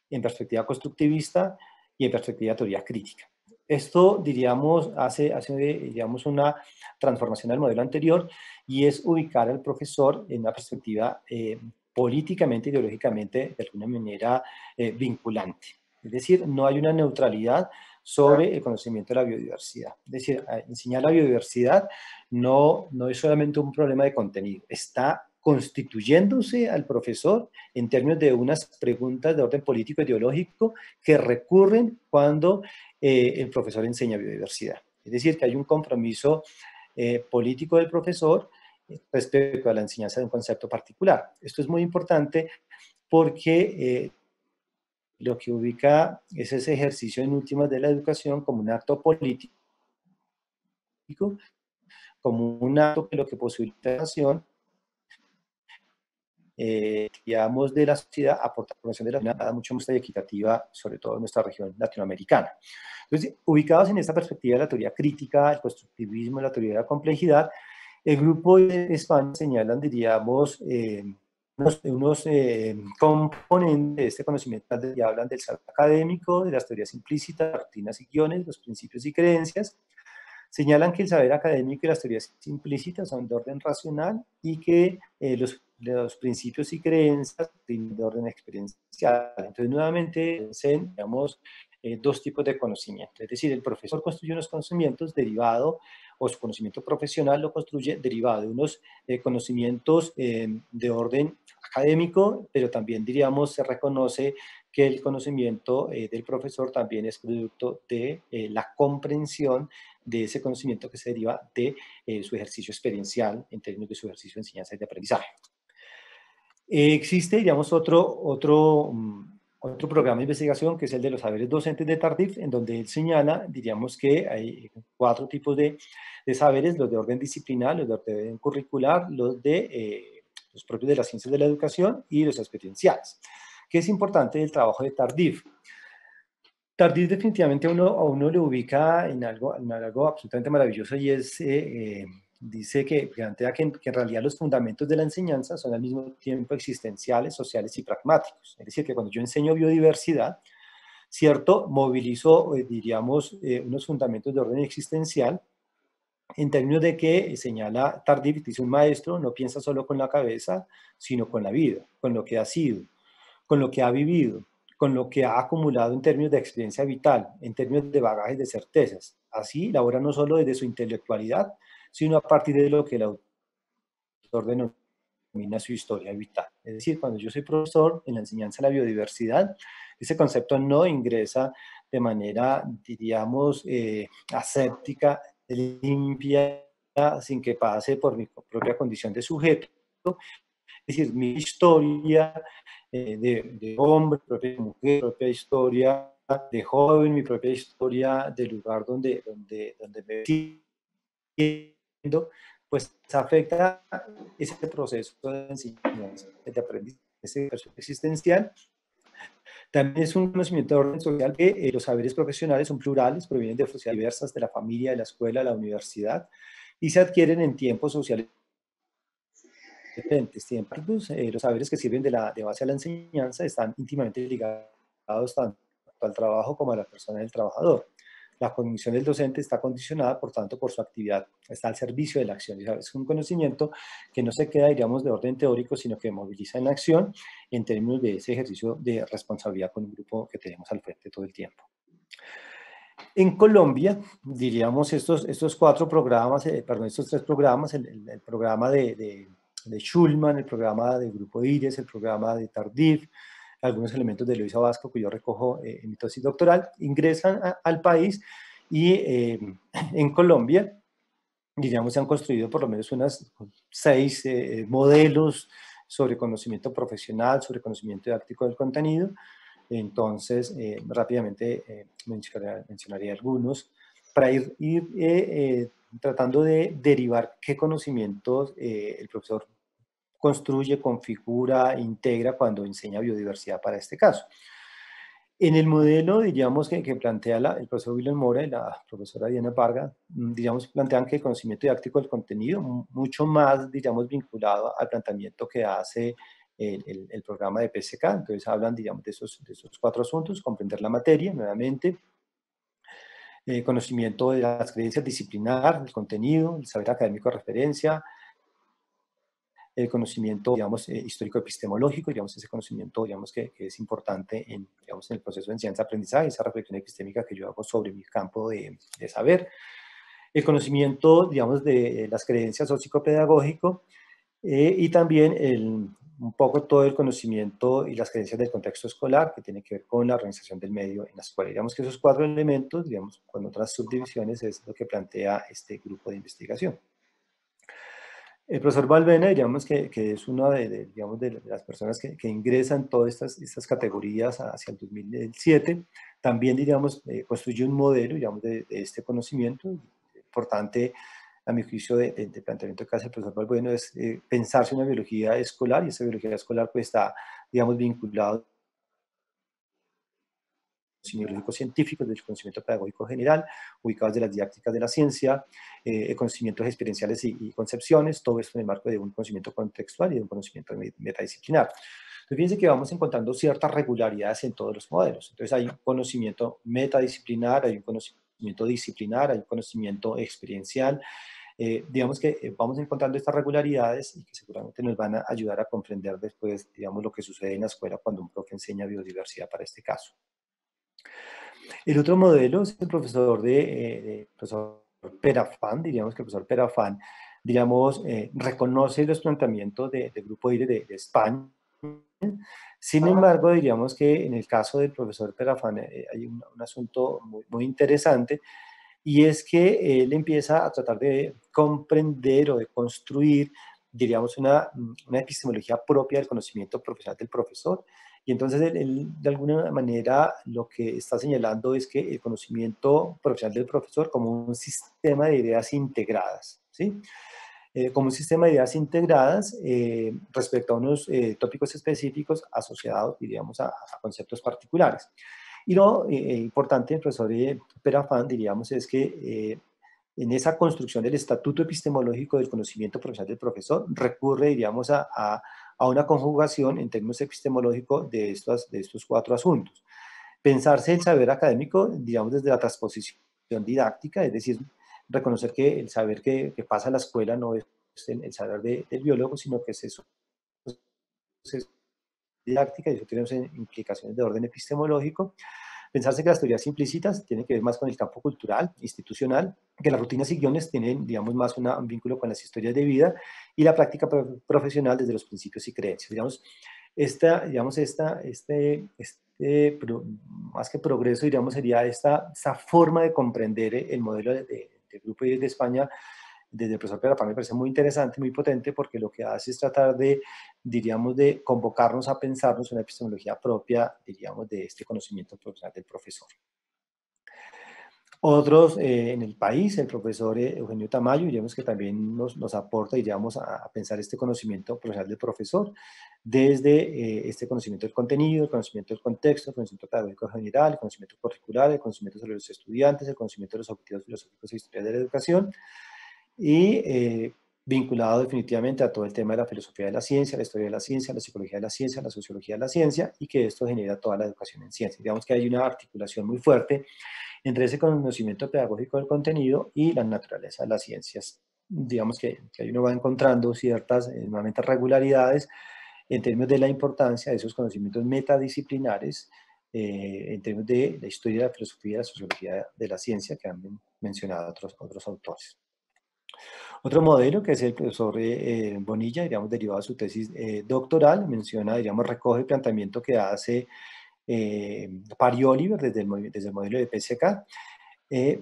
en perspectiva constructivista y en perspectiva teoría crítica. Esto, diríamos, hace, hace diríamos, una transformación del modelo anterior y es ubicar al profesor en una perspectiva eh, políticamente, ideológicamente, de alguna manera eh, vinculante. Es decir, no hay una neutralidad sobre el conocimiento de la biodiversidad. Es decir, enseñar la biodiversidad no, no es solamente un problema de contenido, está constituyéndose al profesor en términos de unas preguntas de orden político ideológico que recurren cuando eh, el profesor enseña biodiversidad. Es decir, que hay un compromiso eh, político del profesor respecto a la enseñanza de un concepto particular. Esto es muy importante porque eh, lo que ubica es ese ejercicio en últimas de la educación como un acto político, como un acto que lo que posibilita la nación, eh, digamos, de la sociedad, aportar información de la sociedad mucho más equitativa, sobre todo en nuestra región latinoamericana. Entonces, ubicados en esta perspectiva de la teoría crítica, el constructivismo, la teoría de la complejidad, el grupo de España señalan, diríamos, eh, unos, eh, componentes de este conocimiento que hablan del saber académico, de las teorías implícitas, rutinas y guiones, los principios y creencias. Señalan que el saber académico y las teorías implícitas son de orden racional y que eh, los, los, principios y creencias de orden experiencial. Entonces, nuevamente, digamos, dos tipos de conocimiento. Es decir, el profesor construye unos conocimientos derivados o su conocimiento profesional lo construye derivado de unos eh, conocimientos eh, de orden académico, pero también diríamos se reconoce que el conocimiento eh, del profesor también es producto de la comprensión de ese conocimiento que se deriva de su ejercicio experiencial en términos de su ejercicio de enseñanza y de aprendizaje. existe, digamos, otro, otro, mm, otro programa de investigación que es el de los saberes docentes de Tardif, en donde él señala, diríamos que hay cuatro tipos de, de saberes, los de orden disciplinar, los de orden curricular, los de eh, los propios de las ciencias de la educación y los experienciales. ¿Qué es importante del trabajo de Tardif? Tardif definitivamente a uno, a uno le ubica en algo, en algo absolutamente maravilloso y es, eh, eh, dice que plantea que, que, en realidad los fundamentos de la enseñanza son al mismo tiempo existenciales, sociales y pragmáticos. Es decir, que cuando yo enseño biodiversidad, ¿cierto? Movilizo, eh, diríamos, unos fundamentos de orden existencial en términos de que señala Tardif, dice un maestro, no piensa solo con la cabeza, sino con la vida, con lo que ha sido, con lo que ha vivido, con lo que ha acumulado en términos de experiencia vital, en términos de bagajes de certezas. Así labora no solo desde su intelectualidad, sino a partir de lo que el autor denomina su historia vital. Es decir, cuando yo soy profesor en la enseñanza de la biodiversidad, ese concepto no ingresa de manera, diríamos, eh, aséptica, limpia, sin que pase por mi propia condición de sujeto. Es decir, mi historia eh, de, hombre, propia mujer, propia historia de joven, mi propia historia del lugar donde, donde, donde me siento, pues afecta ese proceso de enseñanza, de aprendizaje, existencial. También es un conocimiento de orden social que eh, los saberes profesionales son plurales, provienen de sociedades diversas, de la familia, de la escuela, de la universidad, y se adquieren en tiempos sociales diferentes tiempos. Eh, los saberes que sirven de, la, de base a la enseñanza están íntimamente ligados tanto al trabajo como a la persona del trabajador. La cognición del docente está condicionada, por tanto, por su actividad, está al servicio de la acción. Es un conocimiento que no se queda, diríamos, de orden teórico, sino que moviliza en acción en términos de ese ejercicio de responsabilidad con un grupo que tenemos al frente todo el tiempo. En Colombia, diríamos, estos, estos cuatro programas, eh, perdón, estos tres programas, el, el, programa de, de, de, Schulman, el programa del Grupo IRES, el programa de Tardif, algunos elementos de Luisa Vasco que yo recojo eh, en mi tesis doctoral, ingresan al país y eh, en Colombia, diríamos, se han construido por lo menos unas seis eh, modelos sobre conocimiento profesional, sobre conocimiento didáctico del contenido. Entonces, rápidamente mencionaría, mencionaría, algunos para ir, ir tratando de derivar qué conocimientos el profesor construye, configura, integra cuando enseña biodiversidad para este caso. En el modelo, diríamos, que, que plantea la, el profesor William Mora y la profesora Diana Parga, mm, digamos, plantean que el conocimiento didáctico del contenido, mucho más, digamos, vinculado al planteamiento que hace el, el, programa de PSK. Entonces, hablan, digamos, de esos, de esos cuatro asuntos, comprender la materia, nuevamente, eh, conocimiento de las creencias disciplinar, el contenido, el saber académico de referencia, el conocimiento, digamos, eh, histórico-epistemológico, digamos, ese conocimiento, digamos, que, que, es importante en, digamos, en el proceso de enseñanza-aprendizaje, esa reflexión epistémica que yo hago sobre mi campo de, de saber. El conocimiento, digamos, de las creencias o psicopedagógico eh, y también el, un poco todo el conocimiento y las creencias del contexto escolar que tiene que ver con la organización del medio en la escuela. Digamos que esos cuatro elementos, digamos, con otras subdivisiones, es lo que plantea este grupo de investigación. El profesor Valvena, diríamos que, que es una de, digamos, de las personas que, que, ingresan todas estas, estas categorías hacia el 2007. También, diríamos, eh, construye un modelo, digamos, de, de, este conocimiento. Importante, a mi juicio, de, de planteamiento que hace el profesor Valvena es eh, pensarse una biología escolar y esa biología escolar pues está, digamos, vinculado biológicos científicos, del conocimiento pedagógico general, ubicados de las didácticas de la ciencia, eh, conocimientos experienciales y, y, concepciones, todo esto en el marco de un conocimiento contextual y de un conocimiento metadisciplinar. Entonces, fíjense que vamos encontrando ciertas regularidades en todos los modelos. Entonces, hay un conocimiento metadisciplinar, hay un conocimiento disciplinar, hay un conocimiento experiencial, eh, digamos que eh, vamos encontrando estas regularidades y que seguramente nos van a ayudar a comprender después, digamos, lo que sucede en la escuela cuando un profe enseña biodiversidad para este caso. El otro modelo es el profesor de, eh, de profesor Perafán, diríamos que el profesor Perafán, digamos, eh, reconoce los planteamientos del de Grupo IRE de, de, España. Sin embargo, diríamos que en el caso del profesor Perafán eh, hay un, un asunto muy, muy, interesante y es que él empieza a tratar de comprender o de construir diríamos, una, una, epistemología propia del conocimiento profesional del profesor. Y entonces, él, de alguna manera, lo que está señalando es que el conocimiento profesional del profesor como un sistema de ideas integradas, ¿sí? Eh, como un sistema de ideas integradas eh, respecto a unos eh, tópicos específicos asociados, diríamos, a, a conceptos particulares. Y lo importante, el profesor Perafán, diríamos, es que en esa construcción del estatuto epistemológico del conocimiento profesional del profesor, recurre, diríamos, a, a, una conjugación en términos epistemológicos de estos, de estos cuatro asuntos. Pensarse el saber académico, digamos, desde la transposición didáctica, es decir, reconocer que el saber que, pasa en la escuela no es el, saber del biólogo, sino que es eso, es didáctica, y eso tiene implicaciones de orden epistemológico, Pensarse que las teorías implícitas tienen que ver más con el campo cultural, institucional, que las rutinas y guiones tienen, digamos, más un vínculo con las historias de vida y la práctica profesional desde los principios y creencias. Digamos, esta, digamos, esta, este, este más que progreso, diríamos, sería esta, esta forma de comprender el modelo del de Grupo de España desde profesor Perapán me parece muy interesante, muy potente, porque lo que hace es tratar de, diríamos, de convocarnos a pensarnos una epistemología propia, diríamos, de este conocimiento profesional del profesor. Otros eh, en el país, el profesor eh, Eugenio Tamayo, digamos que también nos, nos aporta, diríamos, a, pensar este conocimiento profesional del profesor, desde eh, este conocimiento del contenido, el conocimiento del contexto, el conocimiento pedagógico general, el conocimiento curricular, el conocimiento sobre los estudiantes, el conocimiento de los objetivos filosóficos e historia de la educación, y eh, vinculado definitivamente a todo el tema de la filosofía de la ciencia, la historia de la ciencia, la psicología de la ciencia, la sociología de la ciencia, y que esto genera toda la educación en ciencia. Digamos que hay una articulación muy fuerte entre ese conocimiento pedagógico del contenido y la naturaleza de las ciencias. Digamos que, que ahí uno va encontrando ciertas, eh, nuevamente, regularidades en términos de la importancia de esos conocimientos metadisciplinares, eh, en términos de la historia de la filosofía y la sociología de la ciencia que han mencionado otros, otros autores. Otro modelo que es el profesor eh, eh, Bonilla, digamos, derivado de su tesis eh, doctoral, menciona, digamos, recoge el planteamiento que hace Pari Oliver desde el, desde el modelo de PSK,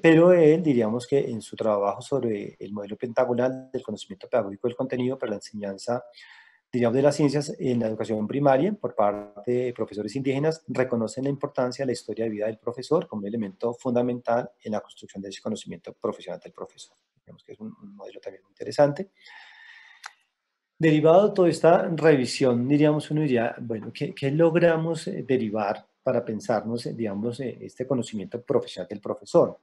pero él, diríamos que en su trabajo sobre el modelo pentagonal del conocimiento pedagógico del contenido para la enseñanza, diríamos, de las ciencias en la educación primaria por parte de profesores indígenas, reconocen la importancia de la historia de vida del profesor como un elemento fundamental en la construcción de ese conocimiento profesional del profesor que es un, modelo también interesante. Derivado de toda esta revisión, diríamos, uno diría, bueno, ¿qué, logramos eh, derivar para pensarnos, eh, digamos, eh, este conocimiento profesional del profesor?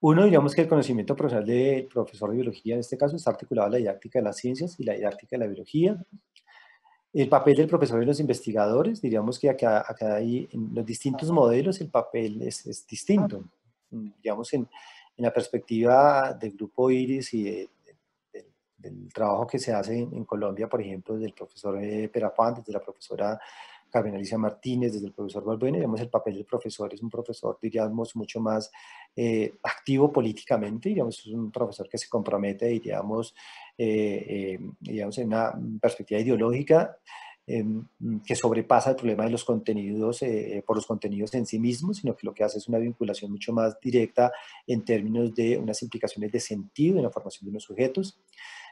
Uno, digamos que el conocimiento profesional del profesor de biología, en este caso, está articulado a la didáctica de las ciencias y la didáctica de la biología. El papel del profesor y los investigadores, diríamos que acá, acá hay, en los distintos modelos, el papel es, es distinto. Digamos, en, en la perspectiva del grupo IRIS y del trabajo que se hace en, Colombia, por ejemplo, desde el profesor eh, Perafán, desde la profesora Carmen Alicia Martínez, desde el profesor Balbuena, digamos, el papel del profesor es un profesor, diríamos, mucho más eh, activo políticamente, digamos, es un profesor que se compromete, diríamos, eh, digamos, en una perspectiva ideológica que sobrepasa el problema de los contenidos eh, por los contenidos en sí mismos, sino que lo que hace es una vinculación mucho más directa en términos de unas implicaciones de sentido en la formación de unos sujetos,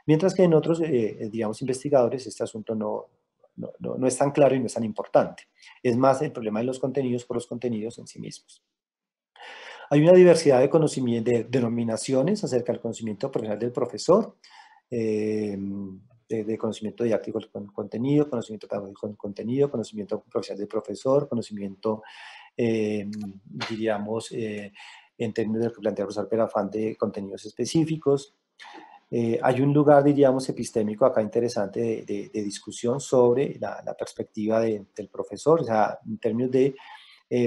mientras que en otros, eh, eh, digamos, investigadores este asunto no, no, no, es tan claro y no es tan importante. Es más el problema de los contenidos por los contenidos en sí mismos. Hay una diversidad de, denominaciones acerca del conocimiento profesional del profesor. Eh, de, conocimiento didáctico con contenido, conocimiento pedagógico con contenido, conocimiento profesional del profesor, conocimiento, eh, diríamos, eh, en términos de lo que plantea profesor Perafán, de contenidos específicos. Eh, hay un lugar, diríamos, epistémico acá interesante de, de, discusión sobre la, la perspectiva del profesor, o sea, en términos de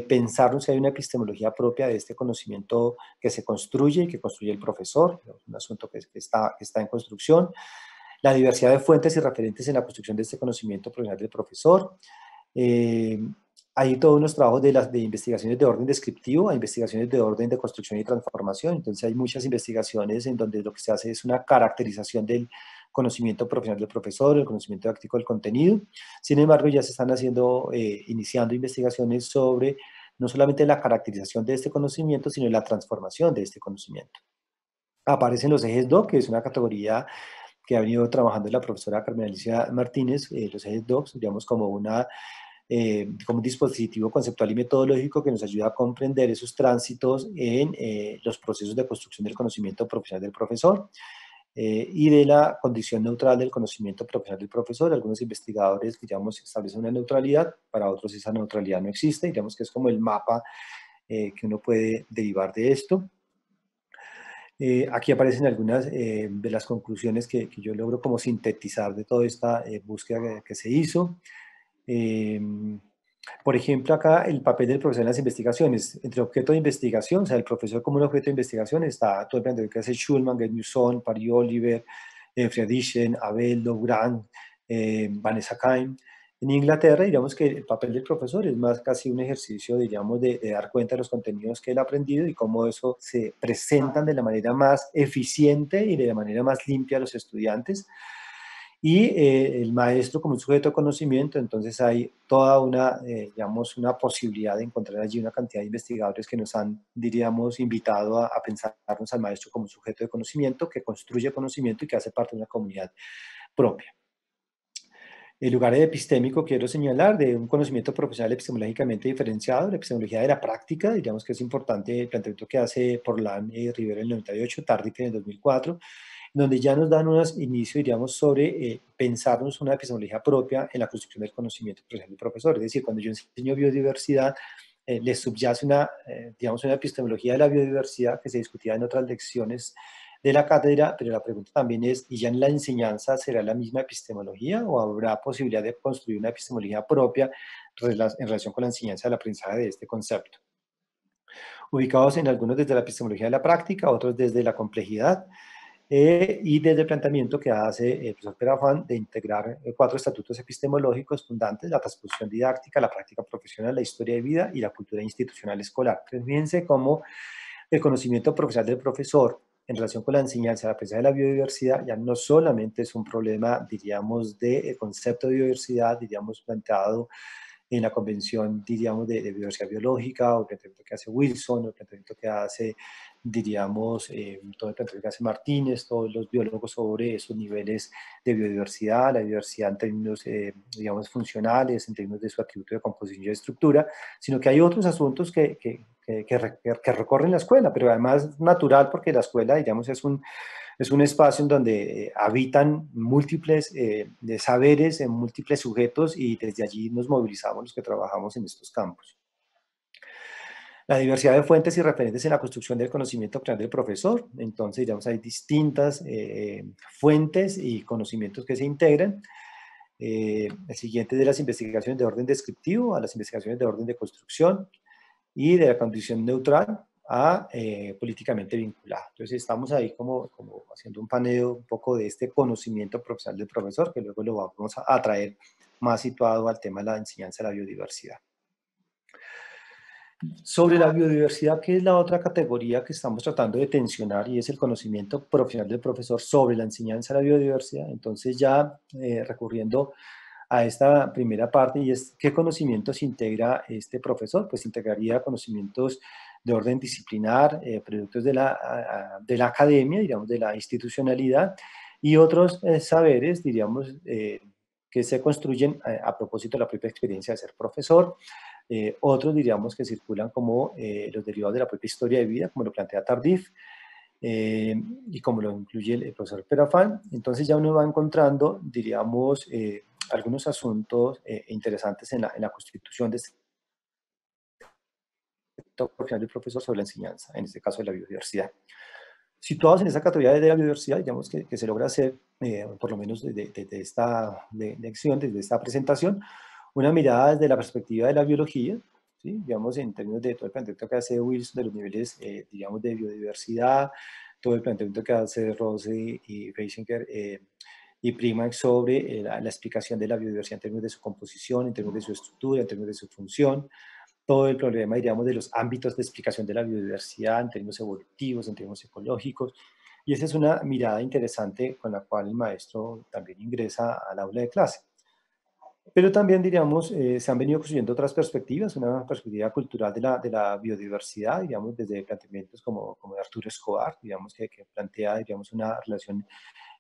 pensarnos si hay una epistemología propia de este conocimiento que se construye y que construye el profesor, un asunto que, que, está, que está en construcción la diversidad de fuentes y referentes en la construcción de este conocimiento profesional del profesor. Eh, hay todos unos trabajos de, las, de investigaciones de orden descriptivo, hay investigaciones de orden de construcción y transformación, entonces hay muchas investigaciones en donde lo que se hace es una caracterización del conocimiento profesional del profesor, el conocimiento práctico del contenido. Sin embargo, ya se están haciendo, eh, iniciando investigaciones sobre no solamente la caracterización de este conocimiento, sino la transformación de este conocimiento. Aparecen los ejes DOC, que es una categoría que ha venido trabajando la profesora Carmen Alicia Martínez, eh, los Head Docs, digamos como, una, eh, como un dispositivo conceptual y metodológico que nos ayuda a comprender esos tránsitos en eh, los procesos de construcción del conocimiento profesional del profesor y de la condición neutral del conocimiento profesional del profesor. Algunos investigadores, digamos, establecen una neutralidad, para otros esa neutralidad no existe, digamos que es como el mapa que uno puede derivar de esto. Eh, aquí aparecen algunas eh, de las conclusiones que, yo logro como sintetizar de toda esta eh, búsqueda que, se hizo. Em, por ejemplo, acá el papel del profesor en las investigaciones. Entre objeto de investigación, o sea, el profesor como un objeto de investigación está todo el planteamiento que hace Schulman, Gednusson, Pari Oliver, Friedrichsen, Abel, Grant, Vanessa Kaim. En Inglaterra, digamos que el papel del profesor es más casi un ejercicio, digamos, de, dar cuenta de los contenidos que él ha aprendido y cómo eso se presentan de la manera más eficiente y de la manera más limpia a los estudiantes. Y eh, el maestro como un sujeto de conocimiento, entonces hay toda una, eh, digamos, una posibilidad de encontrar allí una cantidad de investigadores que nos han, diríamos, invitado a, a pensarnos al maestro como un sujeto de conocimiento que construye conocimiento y que hace parte de una comunidad propia. El lugar epistémico quiero señalar de un conocimiento profesional epistemológicamente diferenciado, la epistemología de la práctica, diríamos que es importante el planteamiento que hace Porlan y Rivera en el 98, Tardif en el 2004, donde ya nos dan unos inicios, diríamos, sobre eh, pensarnos una epistemología propia en la construcción del conocimiento profesional del profesor. Es decir, cuando yo enseño biodiversidad, eh, subyace una, eh, digamos, una epistemología de la biodiversidad que se discutía en otras lecciones de la cátedra, pero la pregunta también es, ¿y ya en la enseñanza será la misma epistemología o habrá posibilidad de construir una epistemología propia en relación con la enseñanza del aprendizaje de este concepto? Ubicados en algunos desde la epistemología de la práctica, otros desde la complejidad, eh, y desde el planteamiento que hace el profesor Perafán de integrar eh, cuatro estatutos epistemológicos fundantes, la transposición didáctica, la práctica profesional, la historia de vida y la cultura institucional escolar. fíjense cómo el conocimiento profesional del profesor en relación con la enseñanza, la presencia de la biodiversidad, ya no solamente es un problema, diríamos, de eh, concepto de biodiversidad, diríamos, planteado en la convención, diríamos, de, biodiversidad biológica, o el planteamiento que hace Wilson, o el planteamiento que hace, diríamos, eh, todo el planteamiento que hace Martínez, todos los biólogos sobre esos niveles de biodiversidad, la diversidad en términos, eh, digamos, funcionales, en términos de su atributo de composición y de estructura, sino que hay otros asuntos que, que, que, recorren la escuela, pero además natural porque la escuela, digamos, es un, es un espacio en donde eh, habitan múltiples eh, de saberes en múltiples sujetos y desde allí nos movilizamos los que trabajamos en estos campos. La diversidad de fuentes y referentes en la construcción del conocimiento creado del profesor. Entonces, digamos, hay distintas eh, fuentes y conocimientos que se integran. el siguiente de las investigaciones de orden descriptivo a las investigaciones de orden de construcción y de la condición neutral a eh, políticamente vinculada. Entonces estamos ahí como, como haciendo un paneo un poco de este conocimiento profesional del profesor, que luego lo vamos a traer más situado al tema de la enseñanza de la biodiversidad. Sobre la biodiversidad, que es la otra categoría que estamos tratando de tensionar y es el conocimiento profesional del profesor sobre la enseñanza de la biodiversidad. Entonces ya eh, recurriendo a esta primera parte y es qué conocimientos integra este profesor, pues integraría conocimientos de orden disciplinar, eh, productos de la, de la academia, digamos, de la institucionalidad y otros eh, saberes, diríamos, que se construyen a, propósito de la propia experiencia de ser profesor, otros diríamos que circulan como los derivados de la propia historia de vida, como lo plantea Tardif, y como lo incluye el, profesor Perafán. Entonces ya uno va encontrando, diríamos, algunos asuntos eh, interesantes en la, en la, constitución de este del profesor sobre la enseñanza, en este caso de la biodiversidad. Situados en esa categoría de la biodiversidad, digamos que, que se logra hacer, eh, por lo menos desde de, de, esta lección, desde esta presentación, una mirada desde la perspectiva de la biología, ¿sí? digamos en términos de todo el planteamiento que hace Wilson de los niveles, eh, digamos, de biodiversidad, todo el planteamiento que hace Rose y Feisinger y prima sobre eh, la, explicación de la biodiversidad en términos de su composición, en términos de su estructura, en términos de su función, todo el problema, diríamos, de los ámbitos de explicación de la biodiversidad en términos evolutivos, en términos ecológicos, y esa es una mirada interesante con la cual el maestro también ingresa al aula de clase. Pero también, diríamos, eh, se han venido construyendo otras perspectivas, una perspectiva cultural de la, de la biodiversidad, digamos, desde planteamientos como, como de Arturo Escobar, digamos, que, que plantea, digamos, una relación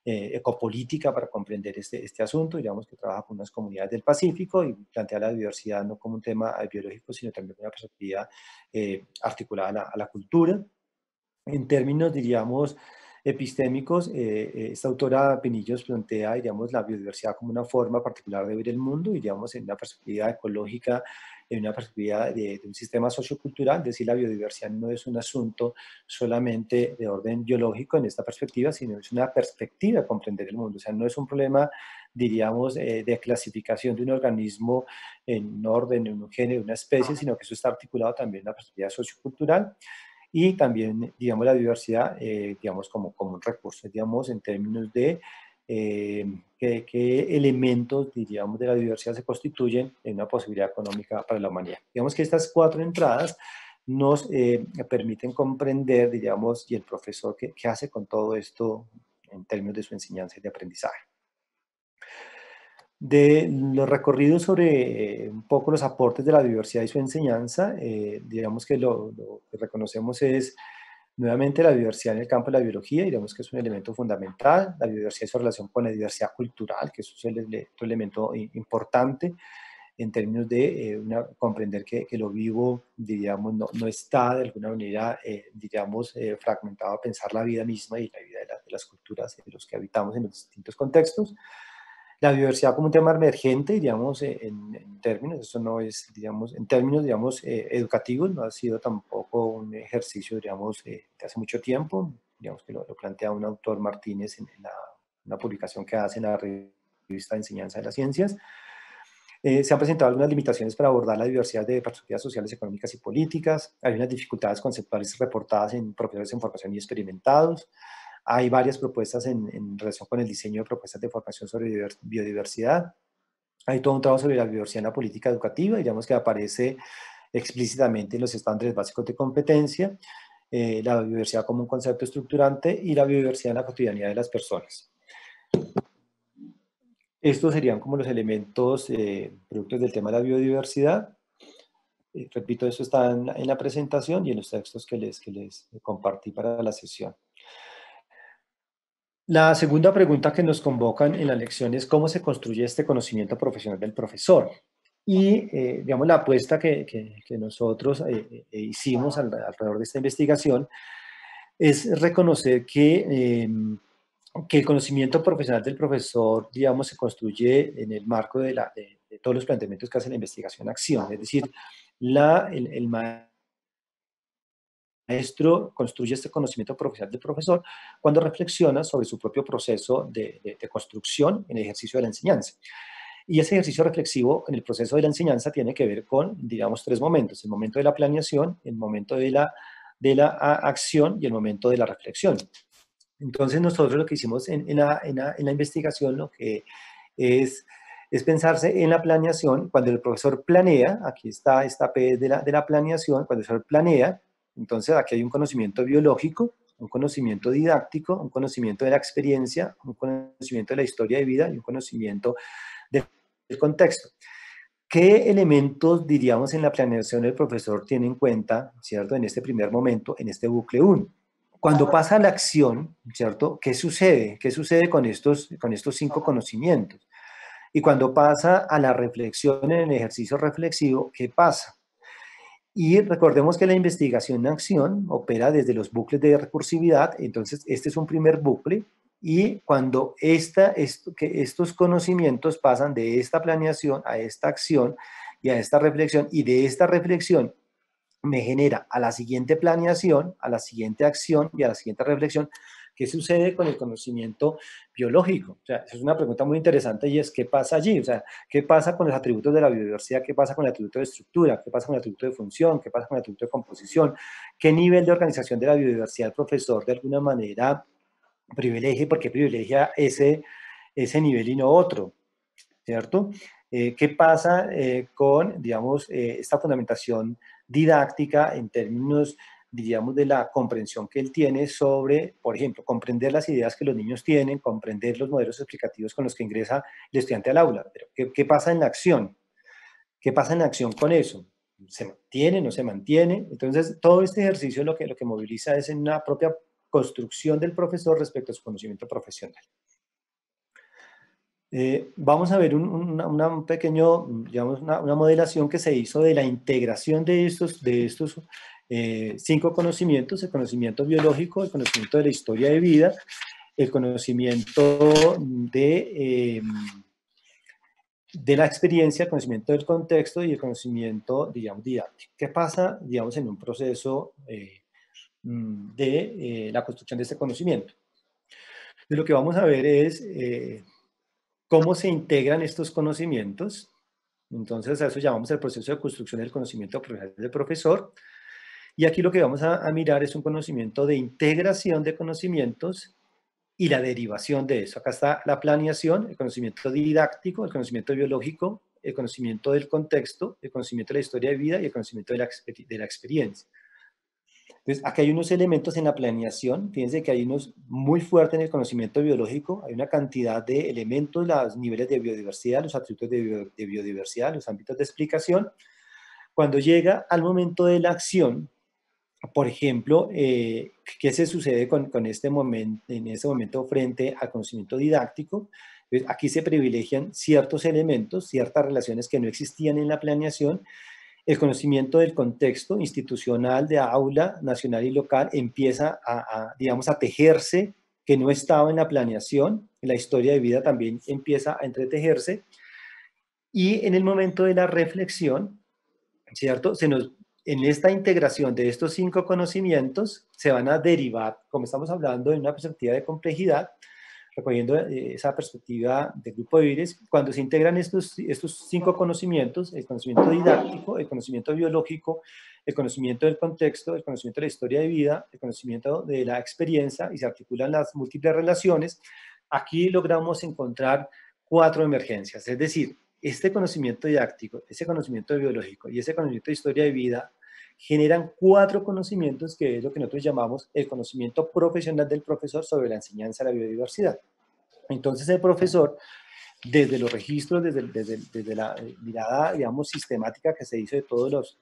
eh, ecopolítica para comprender este, este asunto, digamos que trabaja con unas comunidades del Pacífico y plantea la diversidad no como un tema biológico, sino también una perspectiva eh, articulada a la, a la, cultura. En términos, diríamos, epistémicos, eh, esta autora Pinillos plantea, diríamos, la biodiversidad como una forma particular de ver el mundo, diríamos, en una perspectiva ecológica en una perspectiva de, un sistema sociocultural, es decir, la biodiversidad no es un asunto solamente de orden biológico en esta perspectiva, sino es una perspectiva de comprender el mundo, o sea, no es un problema, diríamos, eh, de clasificación de un organismo en un orden, en un género, una especie, sino que eso está articulado también en una perspectiva sociocultural, y también, digamos, la diversidad, eh, digamos, como, como un recurso, digamos, en términos de eh, qué, elementos, diríamos, de la diversidad se constituyen en una posibilidad económica para la humanidad. Digamos que estas cuatro entradas nos eh, permiten comprender, diríamos, y el profesor qué, qué hace con todo esto en términos de su enseñanza y de aprendizaje. De los recorridos sobre eh, un poco los aportes de la diversidad y su enseñanza, digamos que lo, que reconocemos es Nuevamente, la diversidad en el campo de la biología, digamos que es un elemento fundamental, la biodiversidad y su relación con la diversidad cultural, que es otro elemento importante en términos de eh, comprender que, que, lo vivo, diríamos, no, no, está de alguna manera, eh, diríamos, eh, fragmentado a pensar la vida misma y la vida de, de las culturas de los que habitamos en los distintos contextos. La biodiversidad como un tema emergente, digamos, eh, en, términos, eso no es, digamos, en términos, digamos, eh, educativos, no ha sido tampoco un ejercicio, digamos, eh, de hace mucho tiempo, digamos que lo, plantea un autor Martínez en, la, una publicación que hace en la revista de Enseñanza de las Ciencias. se han presentado algunas limitaciones para abordar la diversidad de perspectivas sociales, económicas y políticas. Hay unas dificultades conceptuales reportadas en profesores en formación y experimentados. Hay varias propuestas en, relación con el diseño de propuestas de formación sobre biodiversidad. Hay todo un trabajo sobre la biodiversidad en la política educativa, digamos que aparece explícitamente en los estándares básicos de competencia, eh, la biodiversidad como un concepto estructurante y la biodiversidad en la cotidianidad de las personas. Estos serían como los elementos eh, productos del tema de la biodiversidad. Eh, repito, esto está en, en, la presentación y en los textos que les, que les compartí para la sesión. La segunda pregunta que nos convocan en la lección es cómo se construye este conocimiento profesional del profesor. Y, eh, digamos, la apuesta que, que, nosotros eh, eh, hicimos alrededor de esta investigación es reconocer que, em, que, el conocimiento profesional del profesor, digamos, se construye en el marco de, todos los planteamientos que hace la investigación-acción. Es decir, la, el, el construye este conocimiento profesional del profesor cuando reflexiona sobre su propio proceso de, construcción en el ejercicio de la enseñanza. Y ese ejercicio reflexivo en el proceso de la enseñanza tiene que ver con, digamos, tres momentos. El momento de la planeación, el momento de la, de la acción y el momento de la reflexión. Entonces nosotros lo que hicimos en, la, en, la, investigación lo que es, es pensarse en la planeación. Cuando el profesor planea, aquí está esta P de la, de la planeación, cuando el profesor planea, entonces aquí hay un conocimiento biológico, un conocimiento didáctico, un conocimiento de la experiencia, un conocimiento de la historia de vida y un conocimiento del contexto. ¿Qué elementos, diríamos, en la planeación el profesor tiene en cuenta, ¿cierto? En este primer momento, en este bucle 1. Cuando pasa la acción, ¿cierto? ¿Qué sucede? ¿Qué sucede con estos, con estos cinco conocimientos? Y cuando pasa a la reflexión en el ejercicio reflexivo, ¿qué pasa? Y recordemos que la investigación en acción opera desde los bucles de recursividad, entonces este es un primer bucle, y cuando esta, esto, que estos conocimientos pasan de esta planeación a esta acción y a esta reflexión, y de esta reflexión me genera a la siguiente planeación, a la siguiente acción y a la siguiente reflexión, ¿Qué sucede con el conocimiento biológico? O sea, es una pregunta muy interesante y es, ¿qué pasa allí? O sea, ¿qué pasa con los atributos de la biodiversidad? ¿Qué pasa con el atributo de estructura? ¿Qué pasa con el atributo de función? ¿Qué pasa con el atributo de composición? ¿Qué nivel de organización de la biodiversidad el profesor de alguna manera privilegia? ¿Por qué privilegia ese, ese nivel y no otro? ¿Cierto? Eh, ¿Qué pasa eh, con, digamos, eh, esta fundamentación didáctica en términos diríamos, de la comprensión que él tiene sobre, por ejemplo, comprender las ideas que los niños tienen, comprender los modelos explicativos con los que ingresa el estudiante al aula. Pero, ¿qué, qué pasa en la acción? ¿Qué pasa en la acción con eso? ¿Se mantiene, no se mantiene? Entonces, todo este ejercicio lo que, lo que moviliza es en una propia construcción del profesor respecto a su conocimiento profesional. Eh, vamos a ver un, pequeño, digamos, una, modelación que se hizo de la integración de estos, de estos eh, cinco conocimientos, el conocimiento biológico, el conocimiento de la historia de vida, el conocimiento de, em, de la experiencia, el conocimiento del contexto y el conocimiento, digamos, didáctico. ¿Qué pasa, digamos, en un proceso eh, mm, de la construcción de este conocimiento? Y lo que vamos a ver es ¿Cómo se integran estos conocimientos? Entonces, a eso llamamos el proceso de construcción del conocimiento profesional del profesor. Y aquí lo que vamos a, mirar es un conocimiento de integración de conocimientos y la derivación de eso. Acá está la planeación, el conocimiento didáctico, el conocimiento biológico, el conocimiento del contexto, el conocimiento de la historia de vida y el conocimiento de la, de la experiencia. Entonces, aquí hay unos elementos en la planeación, fíjense que hay unos muy fuertes en el conocimiento biológico, hay una cantidad de elementos, los niveles de biodiversidad, los atributos de, biodiversidad, los ámbitos de explicación. Cuando llega al momento de la acción, por ejemplo, eh, ¿qué se sucede con, este momento, en este momento frente al conocimiento didáctico? aquí se privilegian ciertos elementos, ciertas relaciones que no existían en la planeación el conocimiento del contexto institucional de aula nacional y local empieza a, digamos, a tejerse, que no estaba en la planeación, la historia de vida también empieza a entretejerse, y en el momento de la reflexión, ¿cierto? Se nos, en esta integración de estos cinco conocimientos se van a derivar, como estamos hablando, en una perspectiva de complejidad, recogiendo eh, esa perspectiva del grupo de Vires, cuando se integran estos, estos cinco conocimientos, el conocimiento didáctico, el conocimiento biológico, el conocimiento del contexto, el conocimiento de la historia de vida, el conocimiento de la experiencia y se articulan las múltiples relaciones, aquí logramos encontrar cuatro emergencias, es decir, este conocimiento didáctico, ese conocimiento biológico y ese conocimiento de historia de vida generan cuatro conocimientos que es lo que nosotros llamamos el conocimiento profesional del profesor sobre la enseñanza de la biodiversidad. Entonces el profesor, desde los registros, desde, desde, la eh, mirada, digamos, sistemática que se hizo de todos los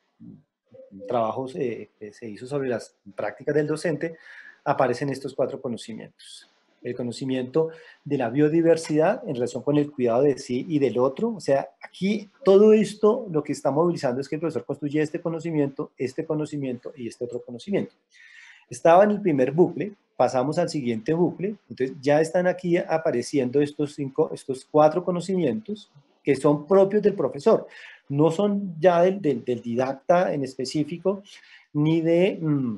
trabajos eh, que se hizo sobre las prácticas del docente, aparecen estos cuatro conocimientos el conocimiento de la biodiversidad en relación con el cuidado de sí y del otro. O sea, aquí todo esto lo que está movilizando es que el profesor construye este conocimiento, este conocimiento y este otro conocimiento. Estaba en el primer bucle, pasamos al siguiente bucle, entonces ya están aquí apareciendo estos, cinco, estos cuatro conocimientos que son propios del profesor, no son ya del, del, didacta en específico, ni de... Mm,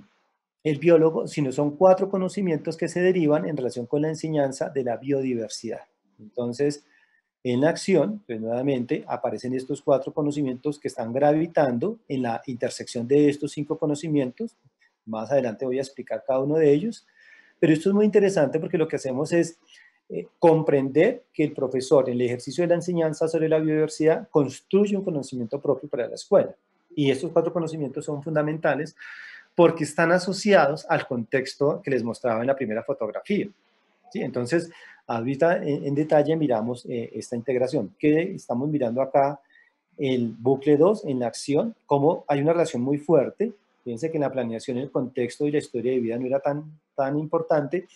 el biólogo, sino son cuatro conocimientos que se derivan en relación con la enseñanza de la biodiversidad. Entonces, en acción, pues nuevamente aparecen estos cuatro conocimientos que están gravitando en la intersección de estos cinco conocimientos. Más adelante voy a explicar cada uno de ellos. Pero esto es muy interesante porque lo que hacemos es eh, comprender que el profesor en el ejercicio de la enseñanza sobre la biodiversidad construye un conocimiento propio para la escuela. Y estos cuatro conocimientos son fundamentales porque están asociados al contexto que les mostraba en la primera fotografía. ¿sí? Entonces, ahorita en, detalle miramos eh, esta integración. que estamos mirando acá? El bucle 2 en la acción, cómo hay una relación muy fuerte. Fíjense que en la planeación el contexto y la historia de vida no era tan, tan importante.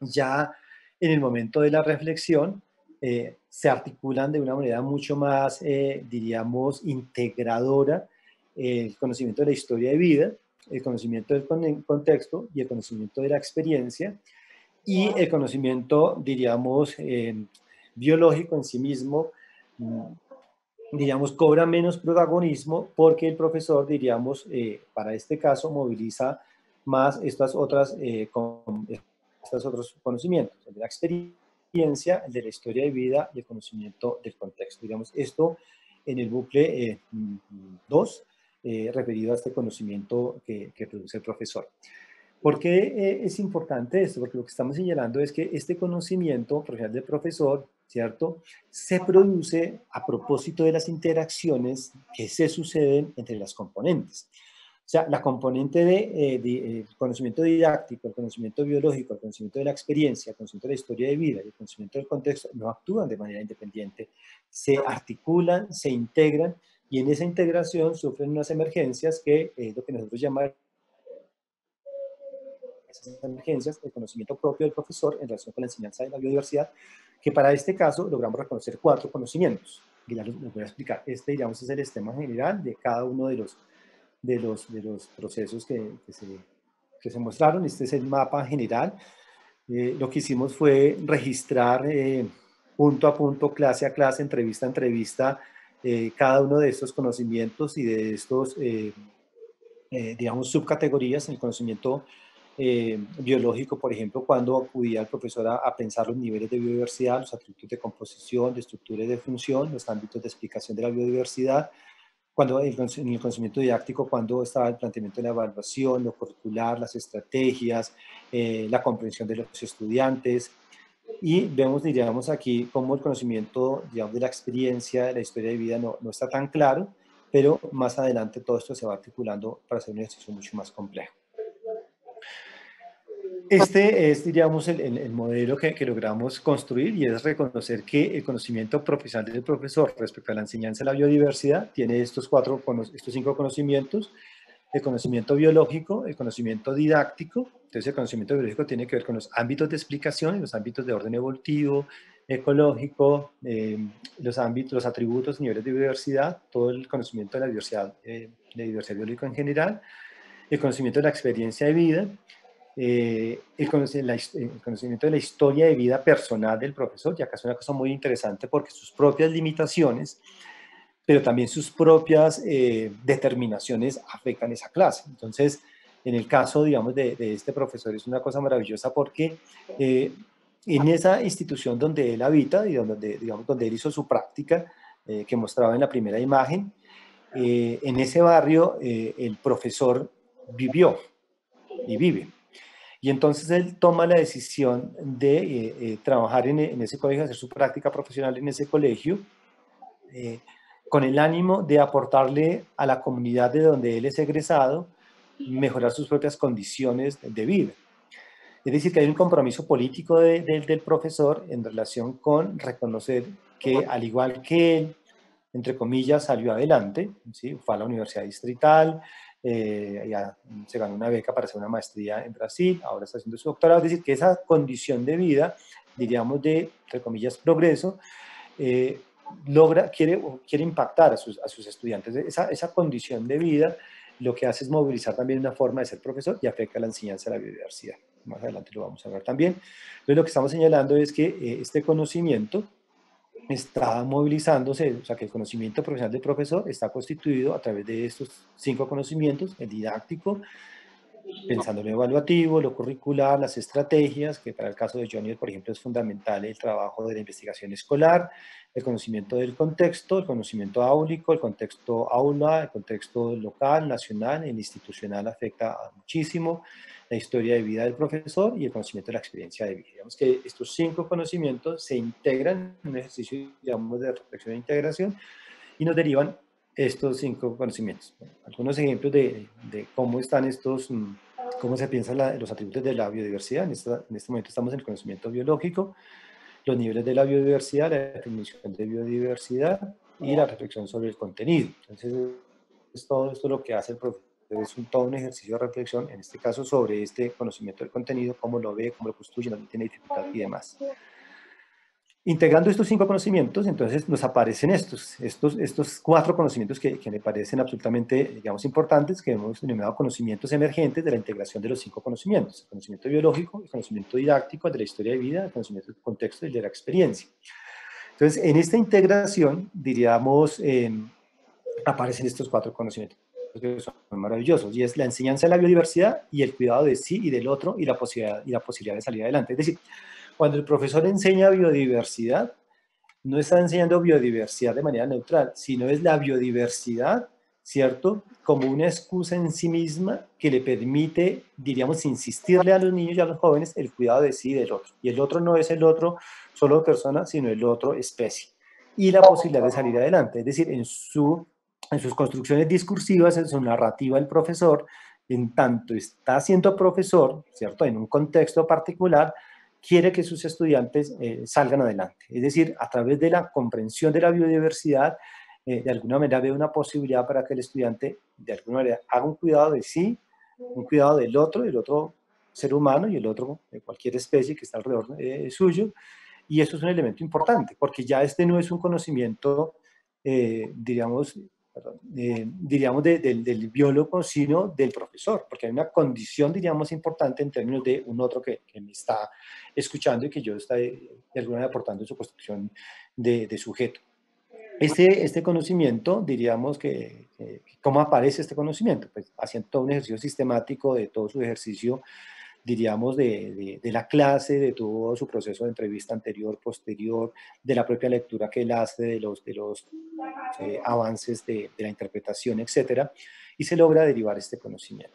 Ya en el momento de la reflexión eh, se articulan de una manera mucho más, eh, diríamos, integradora el conocimiento de la historia de vida el conocimiento del contexto y el conocimiento de la experiencia y el conocimiento, diríamos, eh, biológico en sí mismo, mm, diríamos, cobra menos protagonismo porque el profesor, diríamos, eh, para este caso, moviliza más estas otras, eh, estos otros conocimientos, el de la experiencia, el de la historia de vida y el conocimiento del contexto. Digamos, esto en el bucle 2 eh, referido a este conocimiento que, produce el profesor. ¿Por qué eh, es importante esto? Porque lo que estamos señalando es que este conocimiento profesional del profesor, ¿cierto? Se produce a propósito de las interacciones que se suceden entre las componentes. O sea, la componente de, eh, conocimiento didáctico, el conocimiento biológico, el conocimiento de la experiencia, el conocimiento de la historia de vida y el conocimiento del contexto no actúan de manera independiente, se articulan, se integran y en esa integración sufren unas emergencias que es lo que nosotros llamamos esas emergencias, el conocimiento propio del profesor en relación con la enseñanza de la biodiversidad, que para este caso logramos reconocer cuatro conocimientos. Y ya voy a explicar. Este, digamos, es el esquema general de cada uno de los, de los, de los procesos que, que, se, que se mostraron. Este es el mapa general. Eh, lo que hicimos fue registrar eh, punto a punto, clase a clase, entrevista a entrevista, eh, cada uno de estos conocimientos y de estos, digamos, subcategorías en el conocimiento biológico, por ejemplo, cuando acudía el profesor a, a, pensar los niveles de biodiversidad, los atributos de composición, de estructura y de función, los ámbitos de explicación de la biodiversidad, cuando en el conocimiento didáctico, cuando estaba el planteamiento de la evaluación, lo curricular, las estrategias, eh, la comprensión de los estudiantes. Y vemos, diríamos aquí, cómo el conocimiento, digamos, de la experiencia, de la historia de vida no, no está tan claro, pero más adelante todo esto se va articulando para hacer un ejercicio mucho más complejo. Este es, diríamos, el, el, modelo que, que, logramos construir y es reconocer que el conocimiento profesional del profesor respecto a la enseñanza de la biodiversidad tiene estos, cuatro, estos cinco conocimientos, el conocimiento biológico, el conocimiento didáctico, entonces el conocimiento biológico tiene que ver con los ámbitos de explicación y los ámbitos de orden evolutivo, ecológico, eh, los ámbitos, los atributos, niveles de biodiversidad, todo el conocimiento de la diversidad, eh, de diversidad biológica en general, el conocimiento de la experiencia de vida, eh, el, conocimiento de la historia de vida personal del profesor, ya que es una cosa muy interesante porque sus propias limitaciones, pero también sus propias eh, determinaciones afectan esa clase. Entonces, en el caso, digamos, de, este profesor es una cosa maravillosa porque eh, en esa institución donde él habita y donde, digamos, donde él hizo su práctica, que mostraba en la primera imagen, en ese barrio el profesor vivió y vive. Y entonces él toma la decisión de eh, eh, trabajar en, ese colegio, hacer su práctica profesional en ese colegio, eh, con el ánimo de aportarle a la comunidad de donde él es egresado, mejorar sus propias condiciones de vida. Es decir, que hay un compromiso político del profesor en relación con reconocer que, al igual que él, entre comillas, salió adelante, ¿sí? fue a la universidad distrital, eh, ya se ganó una beca para hacer una maestría en Brasil, ahora está haciendo su doctorado, es decir, que esa condición de vida, diríamos de, entre comillas, progreso, eh, logra, quiere, quiere impactar a sus, a sus estudiantes. Esa, esa condición de vida lo que hace es movilizar también una forma de ser profesor y afecta la enseñanza de la biodiversidad. Más adelante lo vamos a ver también. Entonces lo que estamos señalando es que eh, este conocimiento está movilizándose, o sea que el conocimiento profesional del profesor está constituido a través de estos cinco conocimientos, el didáctico, pensando en lo evaluativo, lo curricular, las estrategias, que para el caso de Johnny, por ejemplo, es fundamental el trabajo de la investigación escolar, el conocimiento del contexto, el conocimiento áulico, el contexto aula, el contexto local, nacional, el institucional afecta muchísimo, la historia de vida del profesor y el conocimiento de la experiencia de vida. Digamos que estos cinco conocimientos se integran en un ejercicio, digamos, de reflexión e integración y nos derivan estos cinco conocimientos. algunos ejemplos de, de, cómo están estos, mm, cómo se piensan los atributos de la biodiversidad. En, en este momento estamos en el conocimiento biológico, los niveles de la biodiversidad, la definición de biodiversidad y la reflexión sobre el contenido. Entonces, es todo esto lo que hace el profesor es un, todo un ejercicio de reflexión, en este caso sobre este conocimiento del contenido, cómo lo ve, cómo lo construye, dónde tiene dificultad y demás. Integrando estos cinco conocimientos, entonces nos aparecen estos, estos, estos cuatro conocimientos que, me parecen absolutamente, digamos, importantes, que hemos denominado conocimientos emergentes de la integración de los cinco conocimientos, el conocimiento biológico, conocimiento didáctico, de la historia de vida, el conocimiento del contexto y de la experiencia. Entonces, en esta integración, diríamos, eh, aparecen estos cuatro conocimientos que son maravillosos, y es la enseñanza de la biodiversidad y el cuidado de sí y del otro y la posibilidad, y la posibilidad de salir adelante. Es decir, cuando el profesor enseña biodiversidad, no está enseñando biodiversidad de manera neutral, sino es la biodiversidad, ¿cierto? Como una excusa en sí misma que le permite, diríamos, insistirle a los niños y a los jóvenes el cuidado de sí y del otro. Y el otro no es el otro solo persona, sino el otro especie. Y la posibilidad de salir adelante, es decir, en su en sus construcciones discursivas, en su narrativa el profesor, en tanto está siendo profesor, ¿cierto? En un contexto particular, quiere que sus estudiantes eh, salgan adelante. Es decir, a través de la comprensión de la biodiversidad, eh, de alguna manera ve una posibilidad para que el estudiante, de alguna manera, haga un cuidado de sí, un cuidado del otro, y el otro ser humano y el otro de cualquier especie que está alrededor eh, suyo. Y eso es un elemento importante, porque ya este no es un conocimiento, eh, diríamos, eh, diríamos del biólogo, sino del profesor, porque hay una condición, diríamos, importante en términos de un otro que, me está escuchando y que yo estoy de alguna manera aportando su construcción de, sujeto. Este, este conocimiento, diríamos que, ¿cómo aparece este conocimiento? Pues haciendo todo un ejercicio sistemático de todo su ejercicio diríamos, de, de, la clase, de todo su proceso de entrevista anterior, posterior, de la propia lectura que él hace, de los, de los eh, avances de, de, la interpretación, etcétera, y se logra derivar este conocimiento.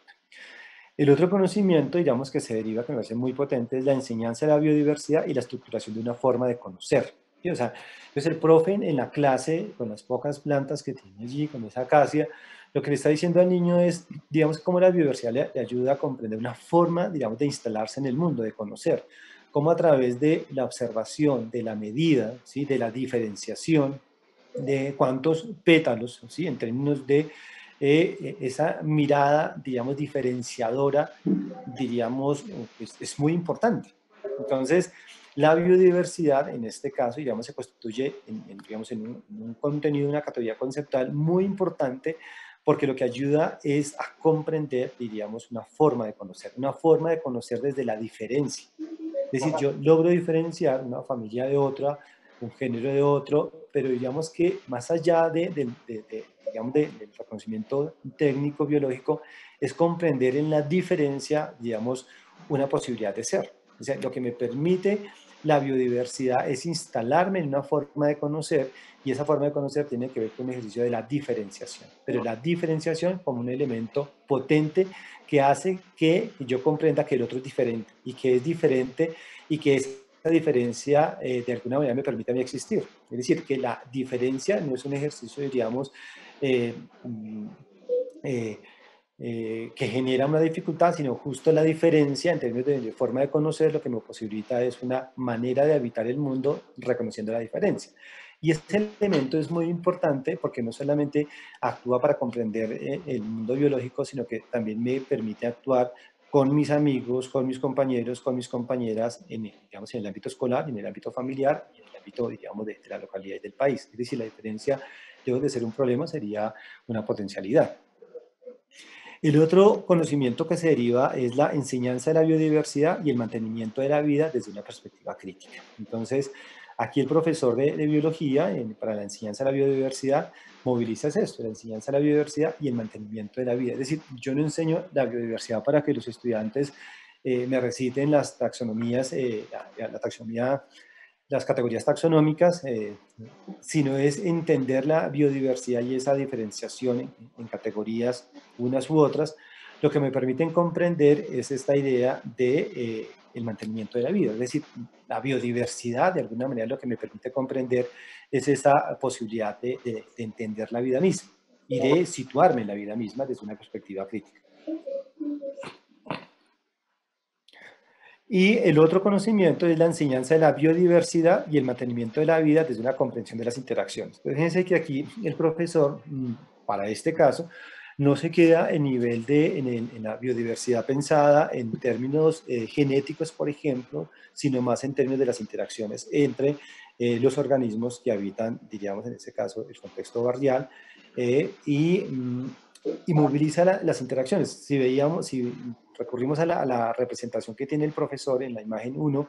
El otro conocimiento, digamos, que se deriva, que me parece muy potente, es la enseñanza de la biodiversidad y la estructuración de una forma de conocer. O sea, es el profe en la clase, con las pocas plantas que tiene allí, con esa acacia, lo que le está diciendo al niño es, digamos, cómo la biodiversidad le, ayuda a comprender una forma, digamos, de instalarse en el mundo, de conocer, cómo a través de la observación, de la medida, ¿sí? de la diferenciación, de cuántos pétalos, ¿sí? en términos de eh, esa mirada, digamos, diferenciadora, diríamos, pues, es muy importante. Entonces, la biodiversidad, en este caso, digamos, se constituye en, digamos, en un, en un contenido, una categoría conceptual muy importante porque lo que ayuda es a comprender, diríamos, una forma de conocer, una forma de conocer desde la diferencia. Es decir, yo logro diferenciar una familia de otra, un género de otro, pero digamos que más allá de, digamos, del reconocimiento técnico biológico, es comprender en la diferencia, digamos, una posibilidad de ser. O sea, lo que me permite la biodiversidad es instalarme en una forma de conocer y esa forma de conocer tiene que ver con el ejercicio de la diferenciación, pero la diferenciación como un elemento potente que hace que yo comprenda que el otro es diferente y que es diferente y que esa diferencia eh, de alguna manera me permite a mí existir. Es decir, que la diferencia no es un ejercicio, diríamos, eh, mm, eh, eh, que genera una dificultad, sino justo la diferencia en términos de, forma de conocer, lo que me posibilita es una manera de habitar el mundo reconociendo la diferencia. Y este elemento es muy importante porque no solamente actúa para comprender eh, el mundo biológico, sino que también me permite actuar con mis amigos, con mis compañeros, con mis compañeras, en, digamos, en el ámbito escolar, en el ámbito familiar y en el ámbito, digamos, de, la localidad y del país. Es decir, la diferencia, lejos de ser un problema, sería una potencialidad. El otro conocimiento que se deriva es la enseñanza de la biodiversidad y el mantenimiento de la vida desde una perspectiva crítica. Entonces, aquí el profesor de, biología para la enseñanza de la biodiversidad moviliza esto, la enseñanza de la biodiversidad y el mantenimiento de la vida. Es decir, yo no enseño la biodiversidad para que los estudiantes eh, me reciten las taxonomías, eh, la taxonomía las categorías taxonómicas, eh, sino es entender la biodiversidad y esa diferenciación en, categorías unas u otras, lo que me permiten comprender es esta idea de eh, el mantenimiento de la vida, es decir, la biodiversidad de alguna manera lo que me permite comprender es esa posibilidad de, de entender la vida misma y de situarme en la vida misma desde una perspectiva crítica. Y el otro conocimiento es la enseñanza de la biodiversidad y el mantenimiento de la vida desde una comprensión de las interacciones. fíjense que aquí el profesor, mm, para este caso, no se queda en nivel de en, la biodiversidad pensada en términos eh, genéticos, por ejemplo, sino más en términos de las interacciones entre eh, los organismos que habitan, diríamos en este caso, el contexto barrial eh, y, mm, y, moviliza las interacciones. Si veíamos, si recurrimos a la, representación que tiene el profesor en la imagen 1,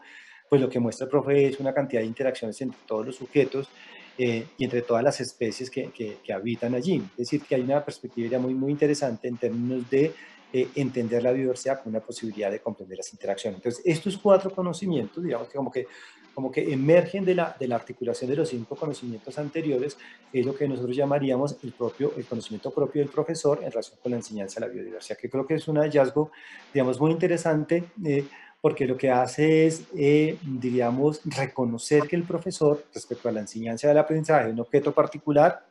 pues lo que muestra el profe es una cantidad de interacciones entre todos los sujetos eh, y entre todas las especies que, que, habitan allí. Es decir, que hay una perspectiva ya muy, muy interesante en términos de eh, entender la biodiversidad como una posibilidad de comprender las interacciones. Entonces, estos cuatro conocimientos, digamos que como que, como que emergen de la, de la articulación de los cinco conocimientos anteriores, es lo que nosotros llamaríamos el, propio, el conocimiento propio del profesor en relación con la enseñanza de la biodiversidad, que creo que es un hallazgo, digamos, muy interesante, eh, porque lo que hace es, eh, diríamos, reconocer que el profesor, respecto a la enseñanza del aprendizaje de un objeto particular,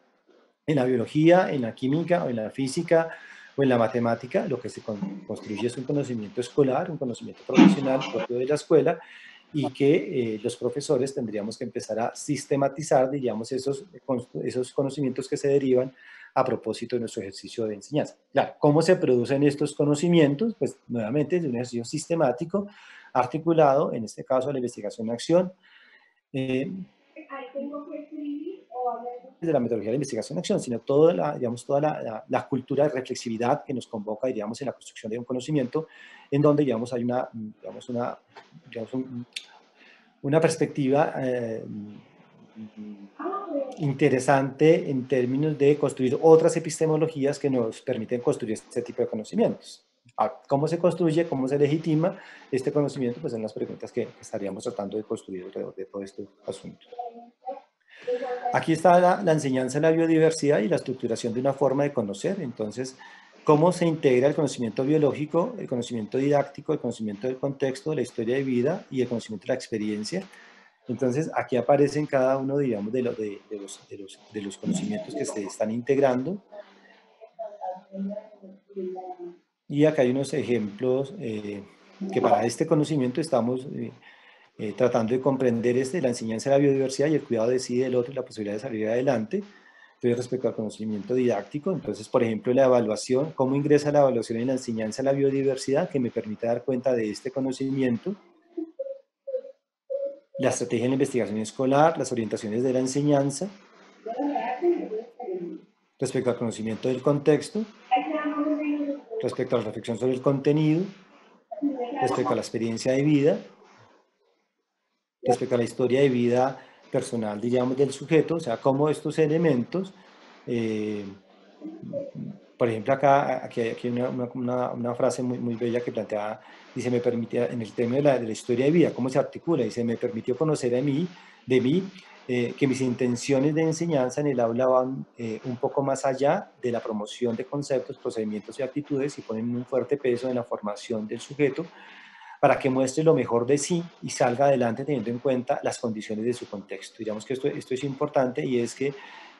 en la biología, en la química o en la física, o en la matemática lo que se construye es un conocimiento escolar, un conocimiento profesional propio de la escuela, y que eh, los profesores tendríamos que empezar a sistematizar, diríamos, esos, esos conocimientos que se derivan a propósito de nuestro ejercicio de enseñanza. Claro, ¿cómo se producen estos conocimientos? Pues nuevamente es un ejercicio sistemático, articulado, en este caso la investigación en acción, eh, de la metodología de investigación en acción, sino toda la, digamos, toda la, la, cultura de reflexividad que nos convoca, digamos, en la construcción de un conocimiento, en donde, digamos, hay una, digamos, una, digamos, una perspectiva eh, interesante en términos de construir otras epistemologías que nos permiten construir este tipo de conocimientos. Ah, ¿Cómo se construye, cómo se legitima este conocimiento? Pues son las preguntas que, estaríamos tratando de construir alrededor de todo este asunto. Aquí está la, la, enseñanza de la biodiversidad y la estructuración de una forma de conocer. Entonces, cómo se integra el conocimiento biológico, el conocimiento didáctico, el conocimiento del contexto, de la historia de vida y el conocimiento de la experiencia. Entonces, aquí aparecen cada uno, digamos, de, los, de, los, de los, conocimientos que se están integrando. Y acá hay unos ejemplos eh, que para este conocimiento estamos eh, eh, tratando de comprender este, la enseñanza de la biodiversidad y el cuidado de sí del otro y la posibilidad de salir adelante. Entonces, respecto al conocimiento didáctico, entonces, por ejemplo, la evaluación, cómo ingresa la evaluación en la enseñanza de la biodiversidad, que me permite dar cuenta de este conocimiento, la estrategia de la investigación escolar, las orientaciones de la enseñanza, respecto al conocimiento del contexto, respecto a la reflexión sobre el contenido, respecto a la experiencia de vida, respecto a la historia de vida personal, diríamos, del sujeto, o sea, cómo estos elementos, eh, por ejemplo, acá aquí hay una, una, una, frase muy, muy bella que plantea, dice, me permitía, en el tema de la, de la, historia de vida, cómo se articula, dice, me permitió conocer de mí, de mí eh, que mis intenciones de enseñanza en el aula van eh, un poco más allá de la promoción de conceptos, procedimientos y actitudes y ponen un fuerte peso en la formación del sujeto, para que muestre lo mejor de sí y salga adelante teniendo en cuenta las condiciones de su contexto. Digamos que esto, esto es importante y es que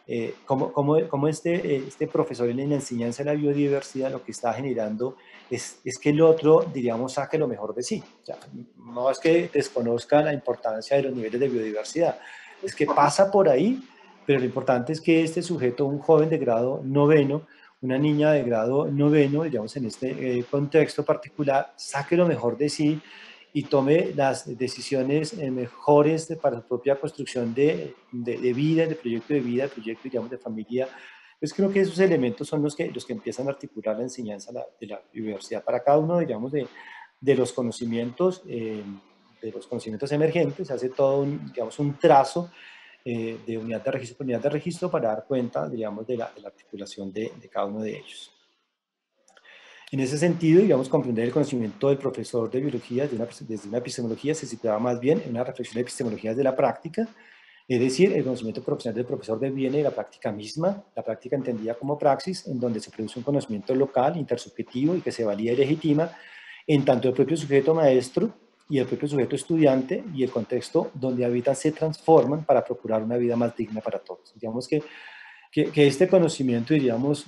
eh, como, como, este, eh, este profesor en la enseñanza de la biodiversidad lo que está generando es, es que el otro, diríamos, saque lo mejor de sí. no es que desconozca la importancia de los niveles de biodiversidad, es que pasa por ahí, pero lo importante es que este sujeto, un joven de grado noveno, una niña de grado noveno, digamos en este eh, contexto particular, saque lo mejor de sí y tome las decisiones eh, mejores para su propia construcción de, de, vida, de proyecto de vida, de proyecto, digamos, de familia. Pues creo que esos elementos son los que, los que empiezan a articular la enseñanza de la universidad. Para cada uno, digamos, de, de los conocimientos, eh, de los conocimientos emergentes, hace todo un, digamos, un trazo eh, de unidad de registro por unidad de registro para dar cuenta, digamos, de la, de la articulación de, de, cada uno de ellos. En ese sentido, digamos, comprender el conocimiento del profesor de biología desde una, desde una epistemología se situaba más bien en una reflexión de epistemologías de la práctica, es decir, el conocimiento profesional del profesor viene de la práctica misma, la práctica entendida como praxis, en donde se produce un conocimiento local, intersubjetivo y que se valida y legitima en tanto el propio sujeto maestro y el propio sujeto estudiante y el contexto donde habitan se transforman para procurar una vida más digna para todos. Digamos que, que, este conocimiento, diríamos,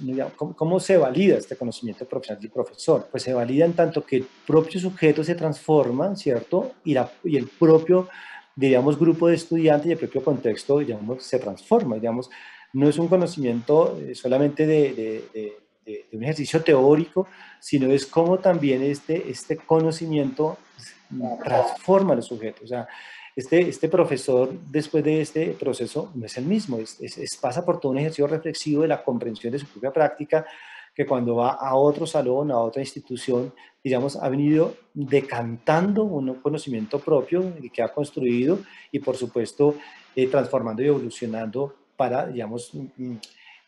¿cómo, se valida este conocimiento profesional del profesor? Pues se valida en tanto que el propio sujeto se transforma, ¿cierto? Y, la, y el propio, diríamos, grupo de estudiantes y el propio contexto, digamos, se transforma, digamos. No es un conocimiento eh, solamente de, de, de un ejercicio teórico, sino es como también este, este conocimiento transforma a los sujetos. O sea, este, este profesor, después de este proceso, no es el mismo, es, es, pasa por todo un ejercicio reflexivo de la comprensión de su propia práctica, que cuando va a otro salón, a otra institución, digamos, ha venido decantando un conocimiento propio que ha construido y, por supuesto, eh, transformando y evolucionando para, digamos,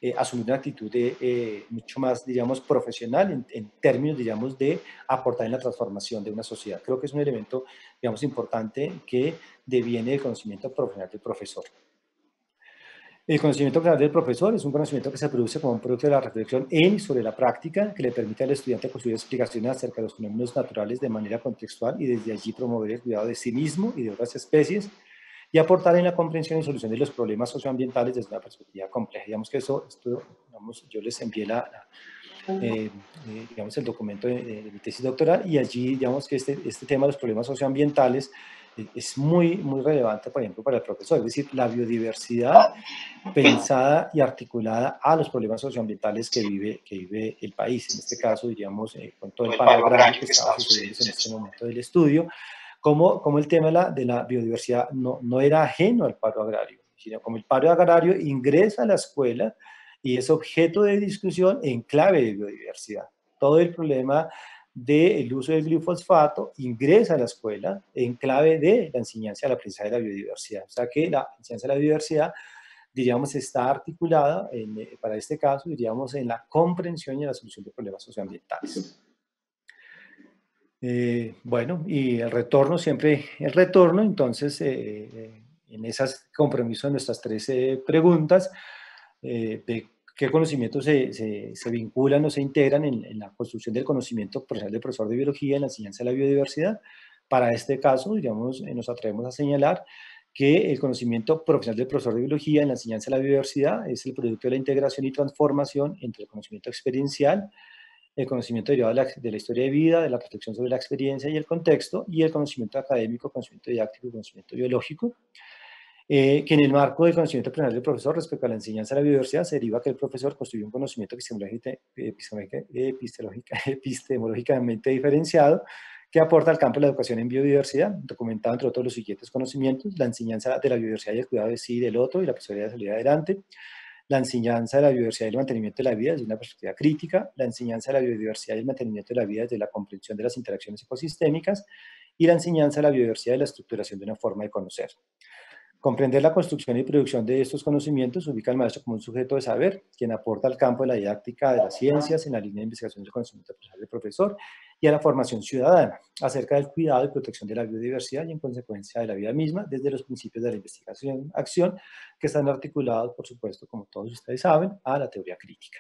eh, asumir una actitud de, eh, mucho más, digamos, profesional en, en, términos, digamos, de aportar en la transformación de una sociedad. Creo que es un elemento, digamos, importante que deviene del conocimiento profesional del profesor. El conocimiento profesional del profesor es un conocimiento que se produce como un producto de la reflexión en y sobre la práctica, que le permite al estudiante construir explicaciones acerca de los fenómenos naturales de manera contextual y desde allí promover el cuidado de sí mismo y de otras especies, y aportar en la comprensión y solución de los problemas socioambientales desde una perspectiva compleja. Digamos que eso, esto, digamos, yo les envié la, eh, eh, digamos, el documento de, de, mi tesis doctoral y allí, digamos que este, este tema de los problemas socioambientales es muy, muy relevante, por ejemplo, para el profesor. Es decir, la biodiversidad pensada y articulada a los problemas socioambientales que vive, que vive el país. En este caso, diríamos, eh, con todo el agrario que estaba sucediendo en este momento del estudio, como, como el tema de la, de la biodiversidad no, no era ajeno al paro agrario, sino como el paro agrario ingresa a la escuela y es objeto de discusión en clave de biodiversidad. Todo el problema del uso del glifosfato ingresa a la escuela en clave de la enseñanza de la aprendizaje de la biodiversidad. O sea que la enseñanza de la biodiversidad, diríamos, está articulada, en, eh, para este caso, diríamos, en la comprensión y la solución de problemas socioambientales. Eh, bueno, y el retorno, siempre el retorno, entonces, eh, en esas compromisos de nuestras 13 preguntas, de qué conocimientos se, se, vinculan o se integran en, la construcción del conocimiento profesional del profesor de biología en la enseñanza de la biodiversidad. Para este caso, digamos, eh, nos atrevemos a señalar que el conocimiento profesional del profesor de biología en la enseñanza de la biodiversidad es el producto de la integración y transformación entre el conocimiento experiencial, el conocimiento derivado de la, de la, historia de vida, de la protección sobre la experiencia y el contexto, y el conocimiento académico, conocimiento didáctico y conocimiento biológico, eh, que en el marco del conocimiento plenario del profesor respecto a la enseñanza de la biodiversidad se deriva que el profesor construye un conocimiento epistemológicamente diferenciado que aporta al campo de la educación en biodiversidad, documentado entre otros los siguientes conocimientos, la enseñanza de la biodiversidad y el cuidado de sí y del otro y la posibilidad de salir adelante, la enseñanza de la biodiversidad y el mantenimiento de la vida desde una perspectiva crítica, la enseñanza de la biodiversidad y el mantenimiento de la vida desde la comprensión de las interacciones ecosistémicas y la enseñanza de la biodiversidad y la estructuración de una forma de conocer. Comprender la construcción y producción de estos conocimientos ubica al maestro como un sujeto de saber, quien aporta al campo de la didáctica de las ciencias en la línea de investigación del conocimiento del profesor y a la formación ciudadana acerca del cuidado y protección de la biodiversidad y en consecuencia de la vida misma desde los principios de la investigación acción que están articulados, por supuesto, como todos ustedes saben, a la teoría crítica.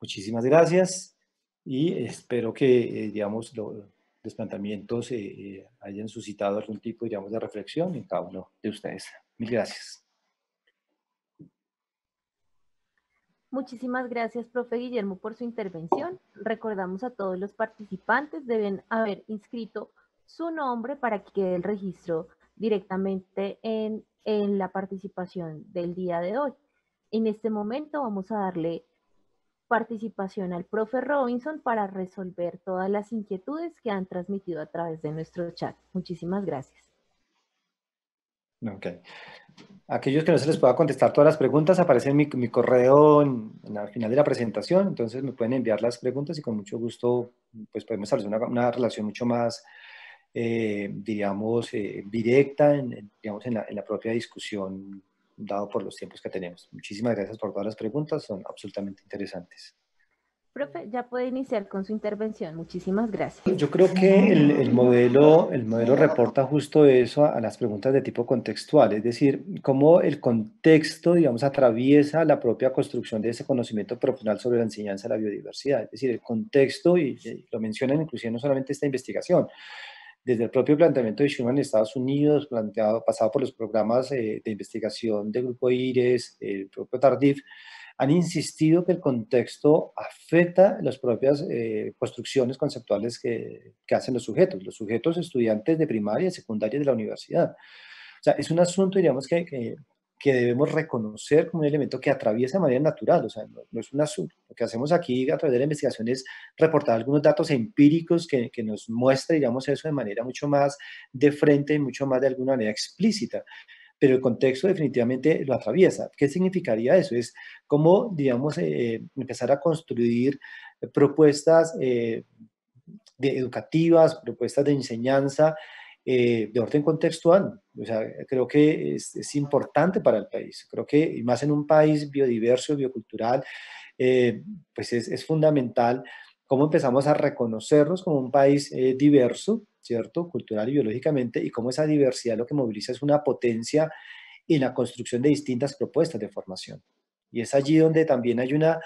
Muchísimas gracias y espero que, eh, digamos, lo, los planteamientos eh, eh, hayan suscitado algún tipo, digamos, de reflexión en cada uno de ustedes. Mil gracias. Muchísimas gracias, profe Guillermo, por su intervención. Recordamos a todos los participantes, deben haber inscrito su nombre para que quede el registro directamente en, en la participación del día de hoy. En este momento vamos a darle participación al profe Robinson para resolver todas las inquietudes que han transmitido a través de nuestro chat. Muchísimas gracias. Ok. Aquellos que no se les pueda contestar todas las preguntas, aparece en mi, mi correo en, al final de la presentación, entonces me pueden enviar las preguntas y con mucho gusto pues podemos establecer una, relación mucho más, eh, eh, directa en, digamos, en la, en la propia discusión dado por los tiempos que tenemos. Muchísimas gracias por todas las preguntas, son absolutamente interesantes. Profe, ya puede iniciar con su intervención. Muchísimas gracias. Yo creo que el, modelo, el modelo reporta justo eso a, las preguntas de tipo contextual, es decir, cómo el contexto, digamos, atraviesa la propia construcción de ese conocimiento profesional sobre la enseñanza de la biodiversidad. Es decir, el contexto, y, y lo mencionan inclusive no solamente esta investigación, desde el propio planteamiento de Schumann en Estados Unidos, planteado, pasado por los programas eh, de investigación del Grupo IRES, el propio Tardif, han insistido que el contexto afecta las propias eh, construcciones conceptuales que, que, hacen los sujetos, los sujetos estudiantes de primaria y secundaria de la universidad. O sea, es un asunto, diríamos, que, que, que debemos reconocer como un elemento que atraviesa de manera natural, o sea, no, es un asunto. Lo que hacemos aquí a través de la investigación es reportar algunos datos empíricos que, que nos muestra, digamos, eso de manera mucho más de frente y mucho más de alguna manera explícita pero el contexto definitivamente lo atraviesa. ¿Qué significaría eso? Es como, digamos, eh, empezar a construir propuestas eh, de educativas, propuestas de enseñanza eh, de orden contextual. O sea, creo que es, es, importante para el país. Creo que, y más en un país biodiverso, biocultural, eh, pues es, es, fundamental cómo empezamos a reconocernos como un país eh, diverso, ¿cierto? Cultural y biológicamente, y cómo esa diversidad lo que moviliza es una potencia en la construcción de distintas propuestas de formación. Y es allí donde también hay una,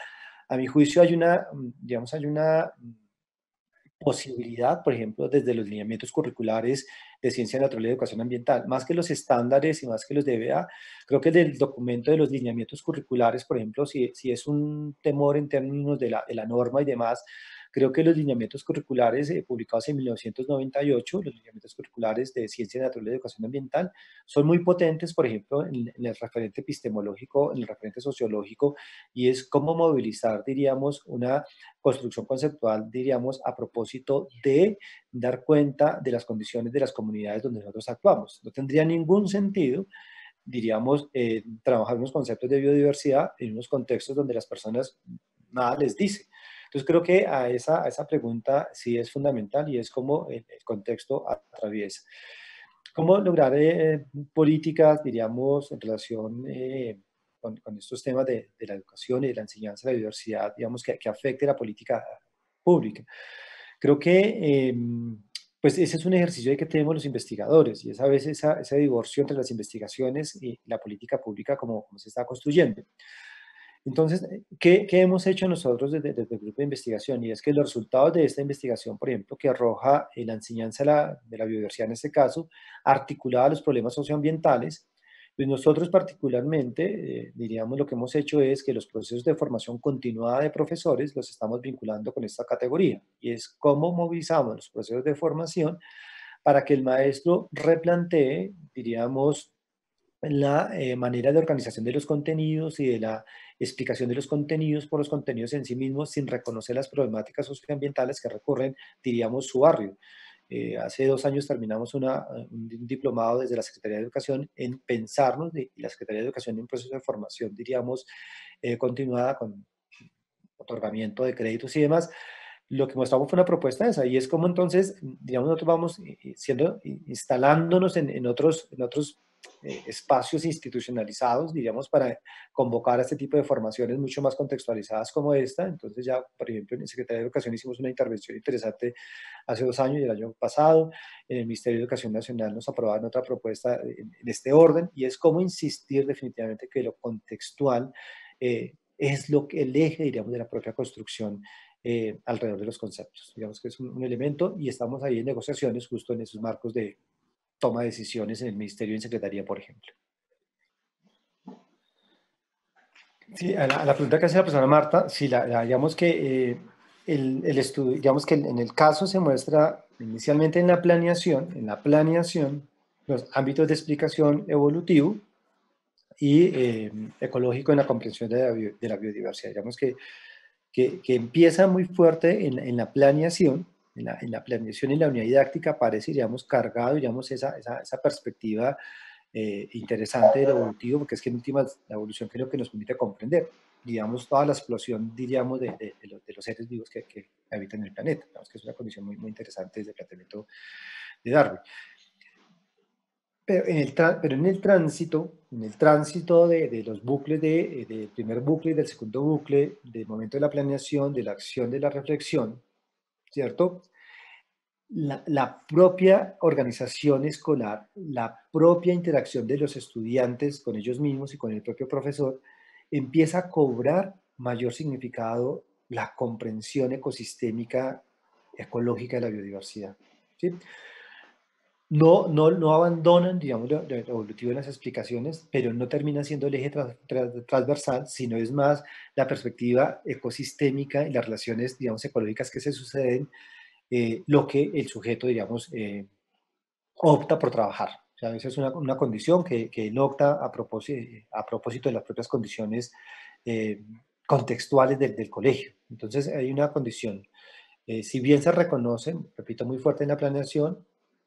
a mi juicio, hay una, digamos, hay una posibilidad, por ejemplo, desde los lineamientos curriculares de ciencia natural y educación ambiental, más que los estándares y más que los DBA, creo que del documento de los lineamientos curriculares, por ejemplo, si, si es un temor en términos de la, de la norma y demás, Creo que los lineamientos curriculares eh, publicados en 1998, los lineamientos curriculares de Ciencia Natural y Educación Ambiental, son muy potentes, por ejemplo, en, el referente epistemológico, en el referente sociológico, y es cómo movilizar, diríamos, una construcción conceptual, diríamos, a propósito de dar cuenta de las condiciones de las comunidades donde nosotros actuamos. No tendría ningún sentido diríamos, eh, trabajar unos conceptos de biodiversidad en unos contextos donde las personas nada les dice. Entonces creo que a esa, a esa pregunta sí es fundamental y es como el, contexto atraviesa. ¿Cómo lograr eh, políticas, diríamos, en relación eh, con, con, estos temas de, de, la educación y de la enseñanza de la diversidad, digamos, que, que afecte la política pública? Creo que em, pues ese es un ejercicio que tenemos los investigadores y es a veces ese divorcio entre las investigaciones y la política pública como, como se está construyendo. Entonces, ¿qué, ¿qué, hemos hecho nosotros desde, desde, el grupo de investigación? Y es que los resultados de esta investigación, por ejemplo, que arroja la enseñanza de la, de la biodiversidad en este caso, articulada a los problemas socioambientales, pues nosotros particularmente, eh, diríamos, lo que hemos hecho es que los procesos de formación continuada de profesores los estamos vinculando con esta categoría, y es cómo movilizamos los procesos de formación para que el maestro replantee, diríamos, la eh, manera de organización de los contenidos y de la explicación de los contenidos por los contenidos en sí mismos sin reconocer las problemáticas socioambientales que recorren, diríamos, su barrio. Eh, hace dos años terminamos una, un diplomado desde la Secretaría de Educación en pensarnos, y la Secretaría de Educación en un proceso de formación, diríamos, eh, continuada con otorgamiento de créditos y demás. Lo que mostramos fue una propuesta esa, y es como entonces, digamos, nosotros vamos eh, siendo, instalándonos en, en en otros eh, espacios institucionalizados, diríamos, para convocar a este tipo de formaciones mucho más contextualizadas como esta. Entonces ya, por ejemplo, en el Secretaría de Educación hicimos una intervención interesante hace dos años y el año pasado. En el Ministerio de Educación Nacional nos aprobaron otra propuesta en, este orden y es cómo insistir definitivamente que lo contextual eh, es lo que el eje, diríamos, de la propia construcción eh, alrededor de los conceptos. Digamos que es un, un, elemento y estamos ahí en negociaciones justo en esos marcos de, toma decisiones en el Ministerio y en Secretaría, por ejemplo. Sí, a la, pregunta que hace la persona Marta, sí, la, digamos que eh, el, estudio, digamos que en el caso se muestra inicialmente en la planeación, en la planeación, los ámbitos de explicación evolutivo y eh, ecológico en la comprensión de la, la biodiversidad. Digamos que, que, empieza muy fuerte en la planeación, en la, en la, planeación y la unidad didáctica aparece, digamos, cargado, digamos, esa, esa, esa perspectiva eh, interesante del evolutivo, porque es que en últimas la evolución creo que nos permite comprender, digamos, toda la explosión, diríamos, de, de, de, los, de los, seres vivos que, que, habitan el planeta, digamos que es una condición muy, muy interesante desde el planteamiento de Darwin. Pero en el, pero en el tránsito, en el tránsito de, de los bucles, de, del primer bucle y del segundo bucle, del momento de la planeación, de la acción, de la reflexión, ¿cierto? La, propia organización escolar, la propia interacción de los estudiantes con ellos mismos y con el propio profesor, empieza a cobrar mayor significado la comprensión ecosistémica ecológica de la biodiversidad. ¿sí? No, no, no abandonan, digamos, lo, lo, evolutivo en las explicaciones, pero no termina siendo el eje tra, tra, transversal, sino es más la perspectiva ecosistémica y las relaciones, digamos, ecológicas que se suceden, eh, lo que el sujeto, digamos, eh, opta por trabajar. O sea, esa es una, una condición que, que, él opta a propósito, a propósito de las propias condiciones eh, contextuales del, del, colegio. Entonces, hay una condición. Eh, si bien se reconoce, repito, muy fuerte en la planeación,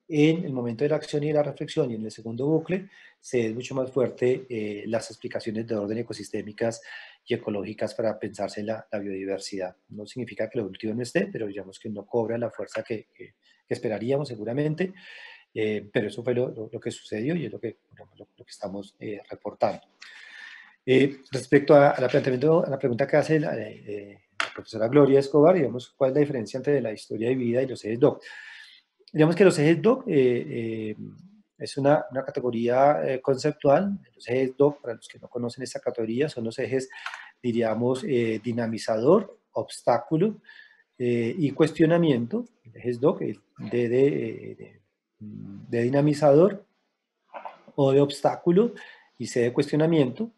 en el momento de la acción y la reflexión y en el segundo bucle se es mucho más fuerte eh, las explicaciones de orden ecosistémicas y ecológicas para pensarse en la, la, biodiversidad. No significa que lo último no esté, pero digamos que no cobra la fuerza que, que, que esperaríamos seguramente, eh, pero eso fue lo, lo, lo, que sucedió y es lo que, lo, que estamos eh, reportando. Eh, respecto a, a, la planteamiento, a la pregunta que hace la, eh, la profesora Gloria Escobar, digamos, ¿cuál es la diferencia entre la historia de vida y los DOC? Digamos que los ejes DOC eh, eh, es una, una categoría eh, conceptual. Los ejes DOC, para los que no conocen esta categoría, son los ejes, diríamos, dinamizador, obstáculo y cuestionamiento. El eje DOC, de, de, de, de, dinamizador o de obstáculo y C de cuestionamiento.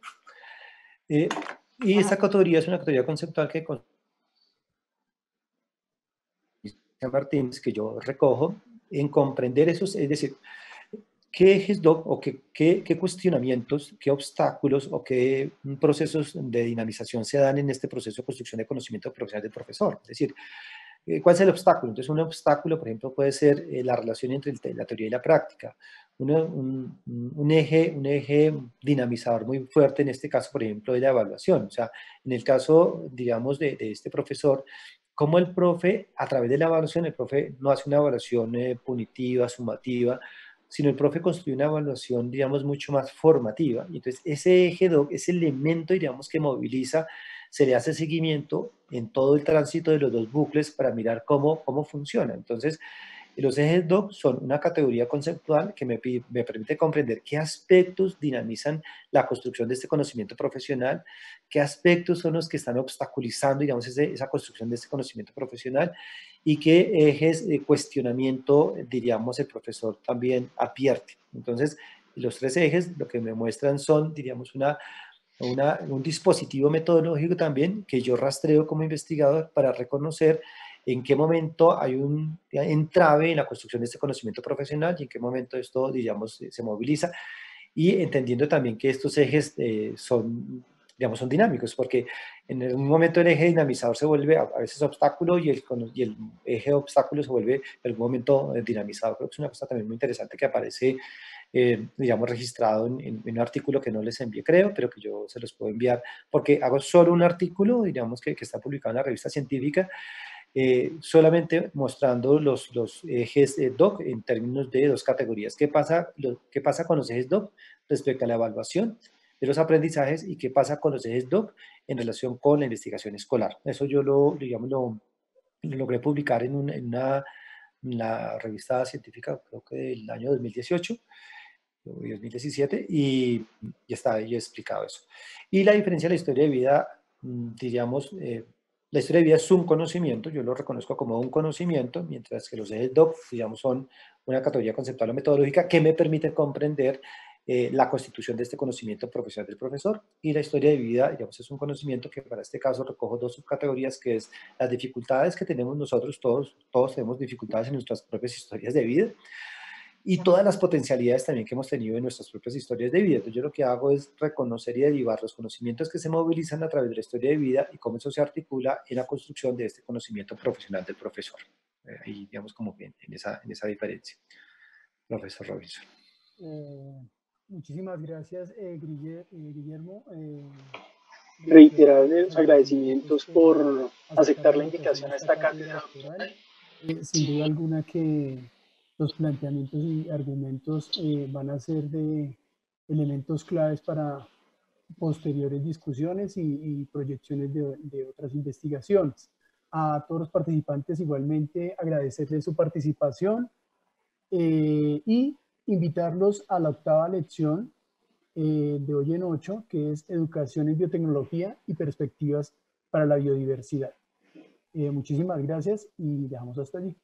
y esta categoría es una categoría conceptual que Martínez que yo recojo en comprender esos, es decir, qué ejes o qué, qué, qué, cuestionamientos, qué obstáculos o qué procesos de dinamización se dan en este proceso de construcción de conocimiento profesional del profesor. Es decir, eh, ¿cuál es el obstáculo? Entonces, un obstáculo, por ejemplo, puede ser eh, la relación entre la teoría y la práctica. un, un, eje, un eje dinamizador muy fuerte en este caso, por ejemplo, de la evaluación. O sea, en el caso, digamos, de, de este profesor, como el profe, a través de la evaluación, el profe no hace una evaluación eh, punitiva, sumativa, sino el profe construye una evaluación, digamos, mucho más formativa. Y entonces ese eje DOC, ese elemento, digamos, que moviliza, se le hace seguimiento en todo el tránsito de los dos bucles para mirar cómo, cómo funciona. Entonces, los ejes DOC son una categoría conceptual que me, me, permite comprender qué aspectos dinamizan la construcción de este conocimiento profesional, qué aspectos son los que están obstaculizando, digamos, esa construcción de este conocimiento profesional y qué ejes de cuestionamiento, diríamos, el profesor también advierte. Entonces, los tres ejes lo que me muestran son, diríamos, una, una, un dispositivo metodológico también que yo rastreo como investigador para reconocer en qué momento hay un entrave en la construcción de este conocimiento profesional y en qué momento esto, digamos, se moviliza y entendiendo también que estos ejes eh, son, digamos, son dinámicos, porque en un momento el eje dinamizador se vuelve a, veces obstáculo y el, y el eje obstáculo se vuelve en algún momento eh, dinamizado. Creo que es una cosa también muy interesante que aparece, eh, digamos, registrado en, un artículo que no les envié, creo, pero que yo se los puedo enviar, porque hago solo un artículo, digamos, que, que está publicado en la revista científica, eh, solamente mostrando los, los ejes DOC en términos de dos categorías. ¿Qué pasa, lo, ¿Qué pasa con los ejes DOC respecto a la evaluación de los aprendizajes y qué pasa con los ejes DOC en relación con la investigación escolar? Eso yo lo, digamos, lo, logré publicar en, una, en una la revista científica, creo que del año 2018, 2017, y, y está ahí explicado eso. Y la diferencia de la historia de vida, mm, diríamos, eh, la historia de vida es un conocimiento, yo lo reconozco como un conocimiento, mientras que los ejes DOC, digamos, son una categoría conceptual o metodológica que me permite comprender eh, la constitución de este conocimiento profesional del profesor. Y la historia de vida, digamos, es un conocimiento que para este caso recojo dos subcategorías, que es las dificultades que tenemos nosotros, todos, todos tenemos dificultades en nuestras propias historias de vida, y todas las potencialidades también que hemos tenido en nuestras propias historias de vida. Entonces yo lo que hago es reconocer y derivar los conocimientos que se movilizan a través de la historia de vida y cómo eso se articula en la construcción de este conocimiento profesional del profesor. Eh, ahí digamos como bien en esa, en esa diferencia. Profesor Robinson. Eh, muchísimas gracias, eh, Guillermo. Reiterar los agradecimientos por aceptar la invitación a esta cátedra. sin duda alguna que los planteamientos y argumentos eh, van a ser de elementos claves para posteriores discusiones y, proyecciones de, otras investigaciones. A todos los participantes igualmente agradecerles su participación eh, y invitarlos a la octava lección eh, de hoy en ocho, que es Educación en Biotecnología y Perspectivas para la Biodiversidad. muchísimas gracias y dejamos hasta allí.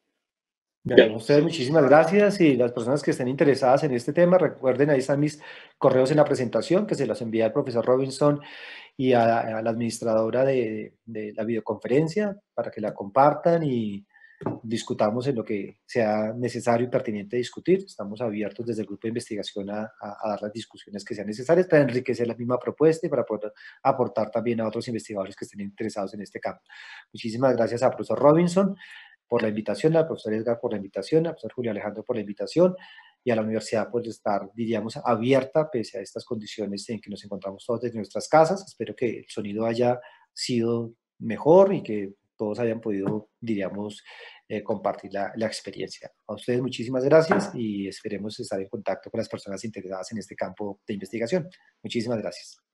Bien, ustedes muchísimas gracias y las personas que estén interesadas en este tema, recuerden, ahí están mis correos en la presentación que se los envía al profesor Robinson y a, la administradora de, de, la videoconferencia para que la compartan y discutamos en lo que sea necesario y pertinente discutir. Estamos abiertos desde el grupo de investigación a, a, dar las discusiones que sean necesarias para enriquecer la misma propuesta y para poder aportar también a otros investigadores que estén interesados en este campo. Muchísimas gracias al profesor Robinson por la invitación, al profesor Edgar por la invitación, al profesor Julio Alejandro por la invitación y a la universidad por estar, diríamos, abierta pese a estas condiciones en que nos encontramos todos desde nuestras casas. Espero que el sonido haya sido mejor y que todos hayan podido, diríamos, eh, compartir la, la, experiencia. A ustedes muchísimas gracias y esperemos estar en contacto con las personas interesadas en este campo de investigación. Muchísimas gracias.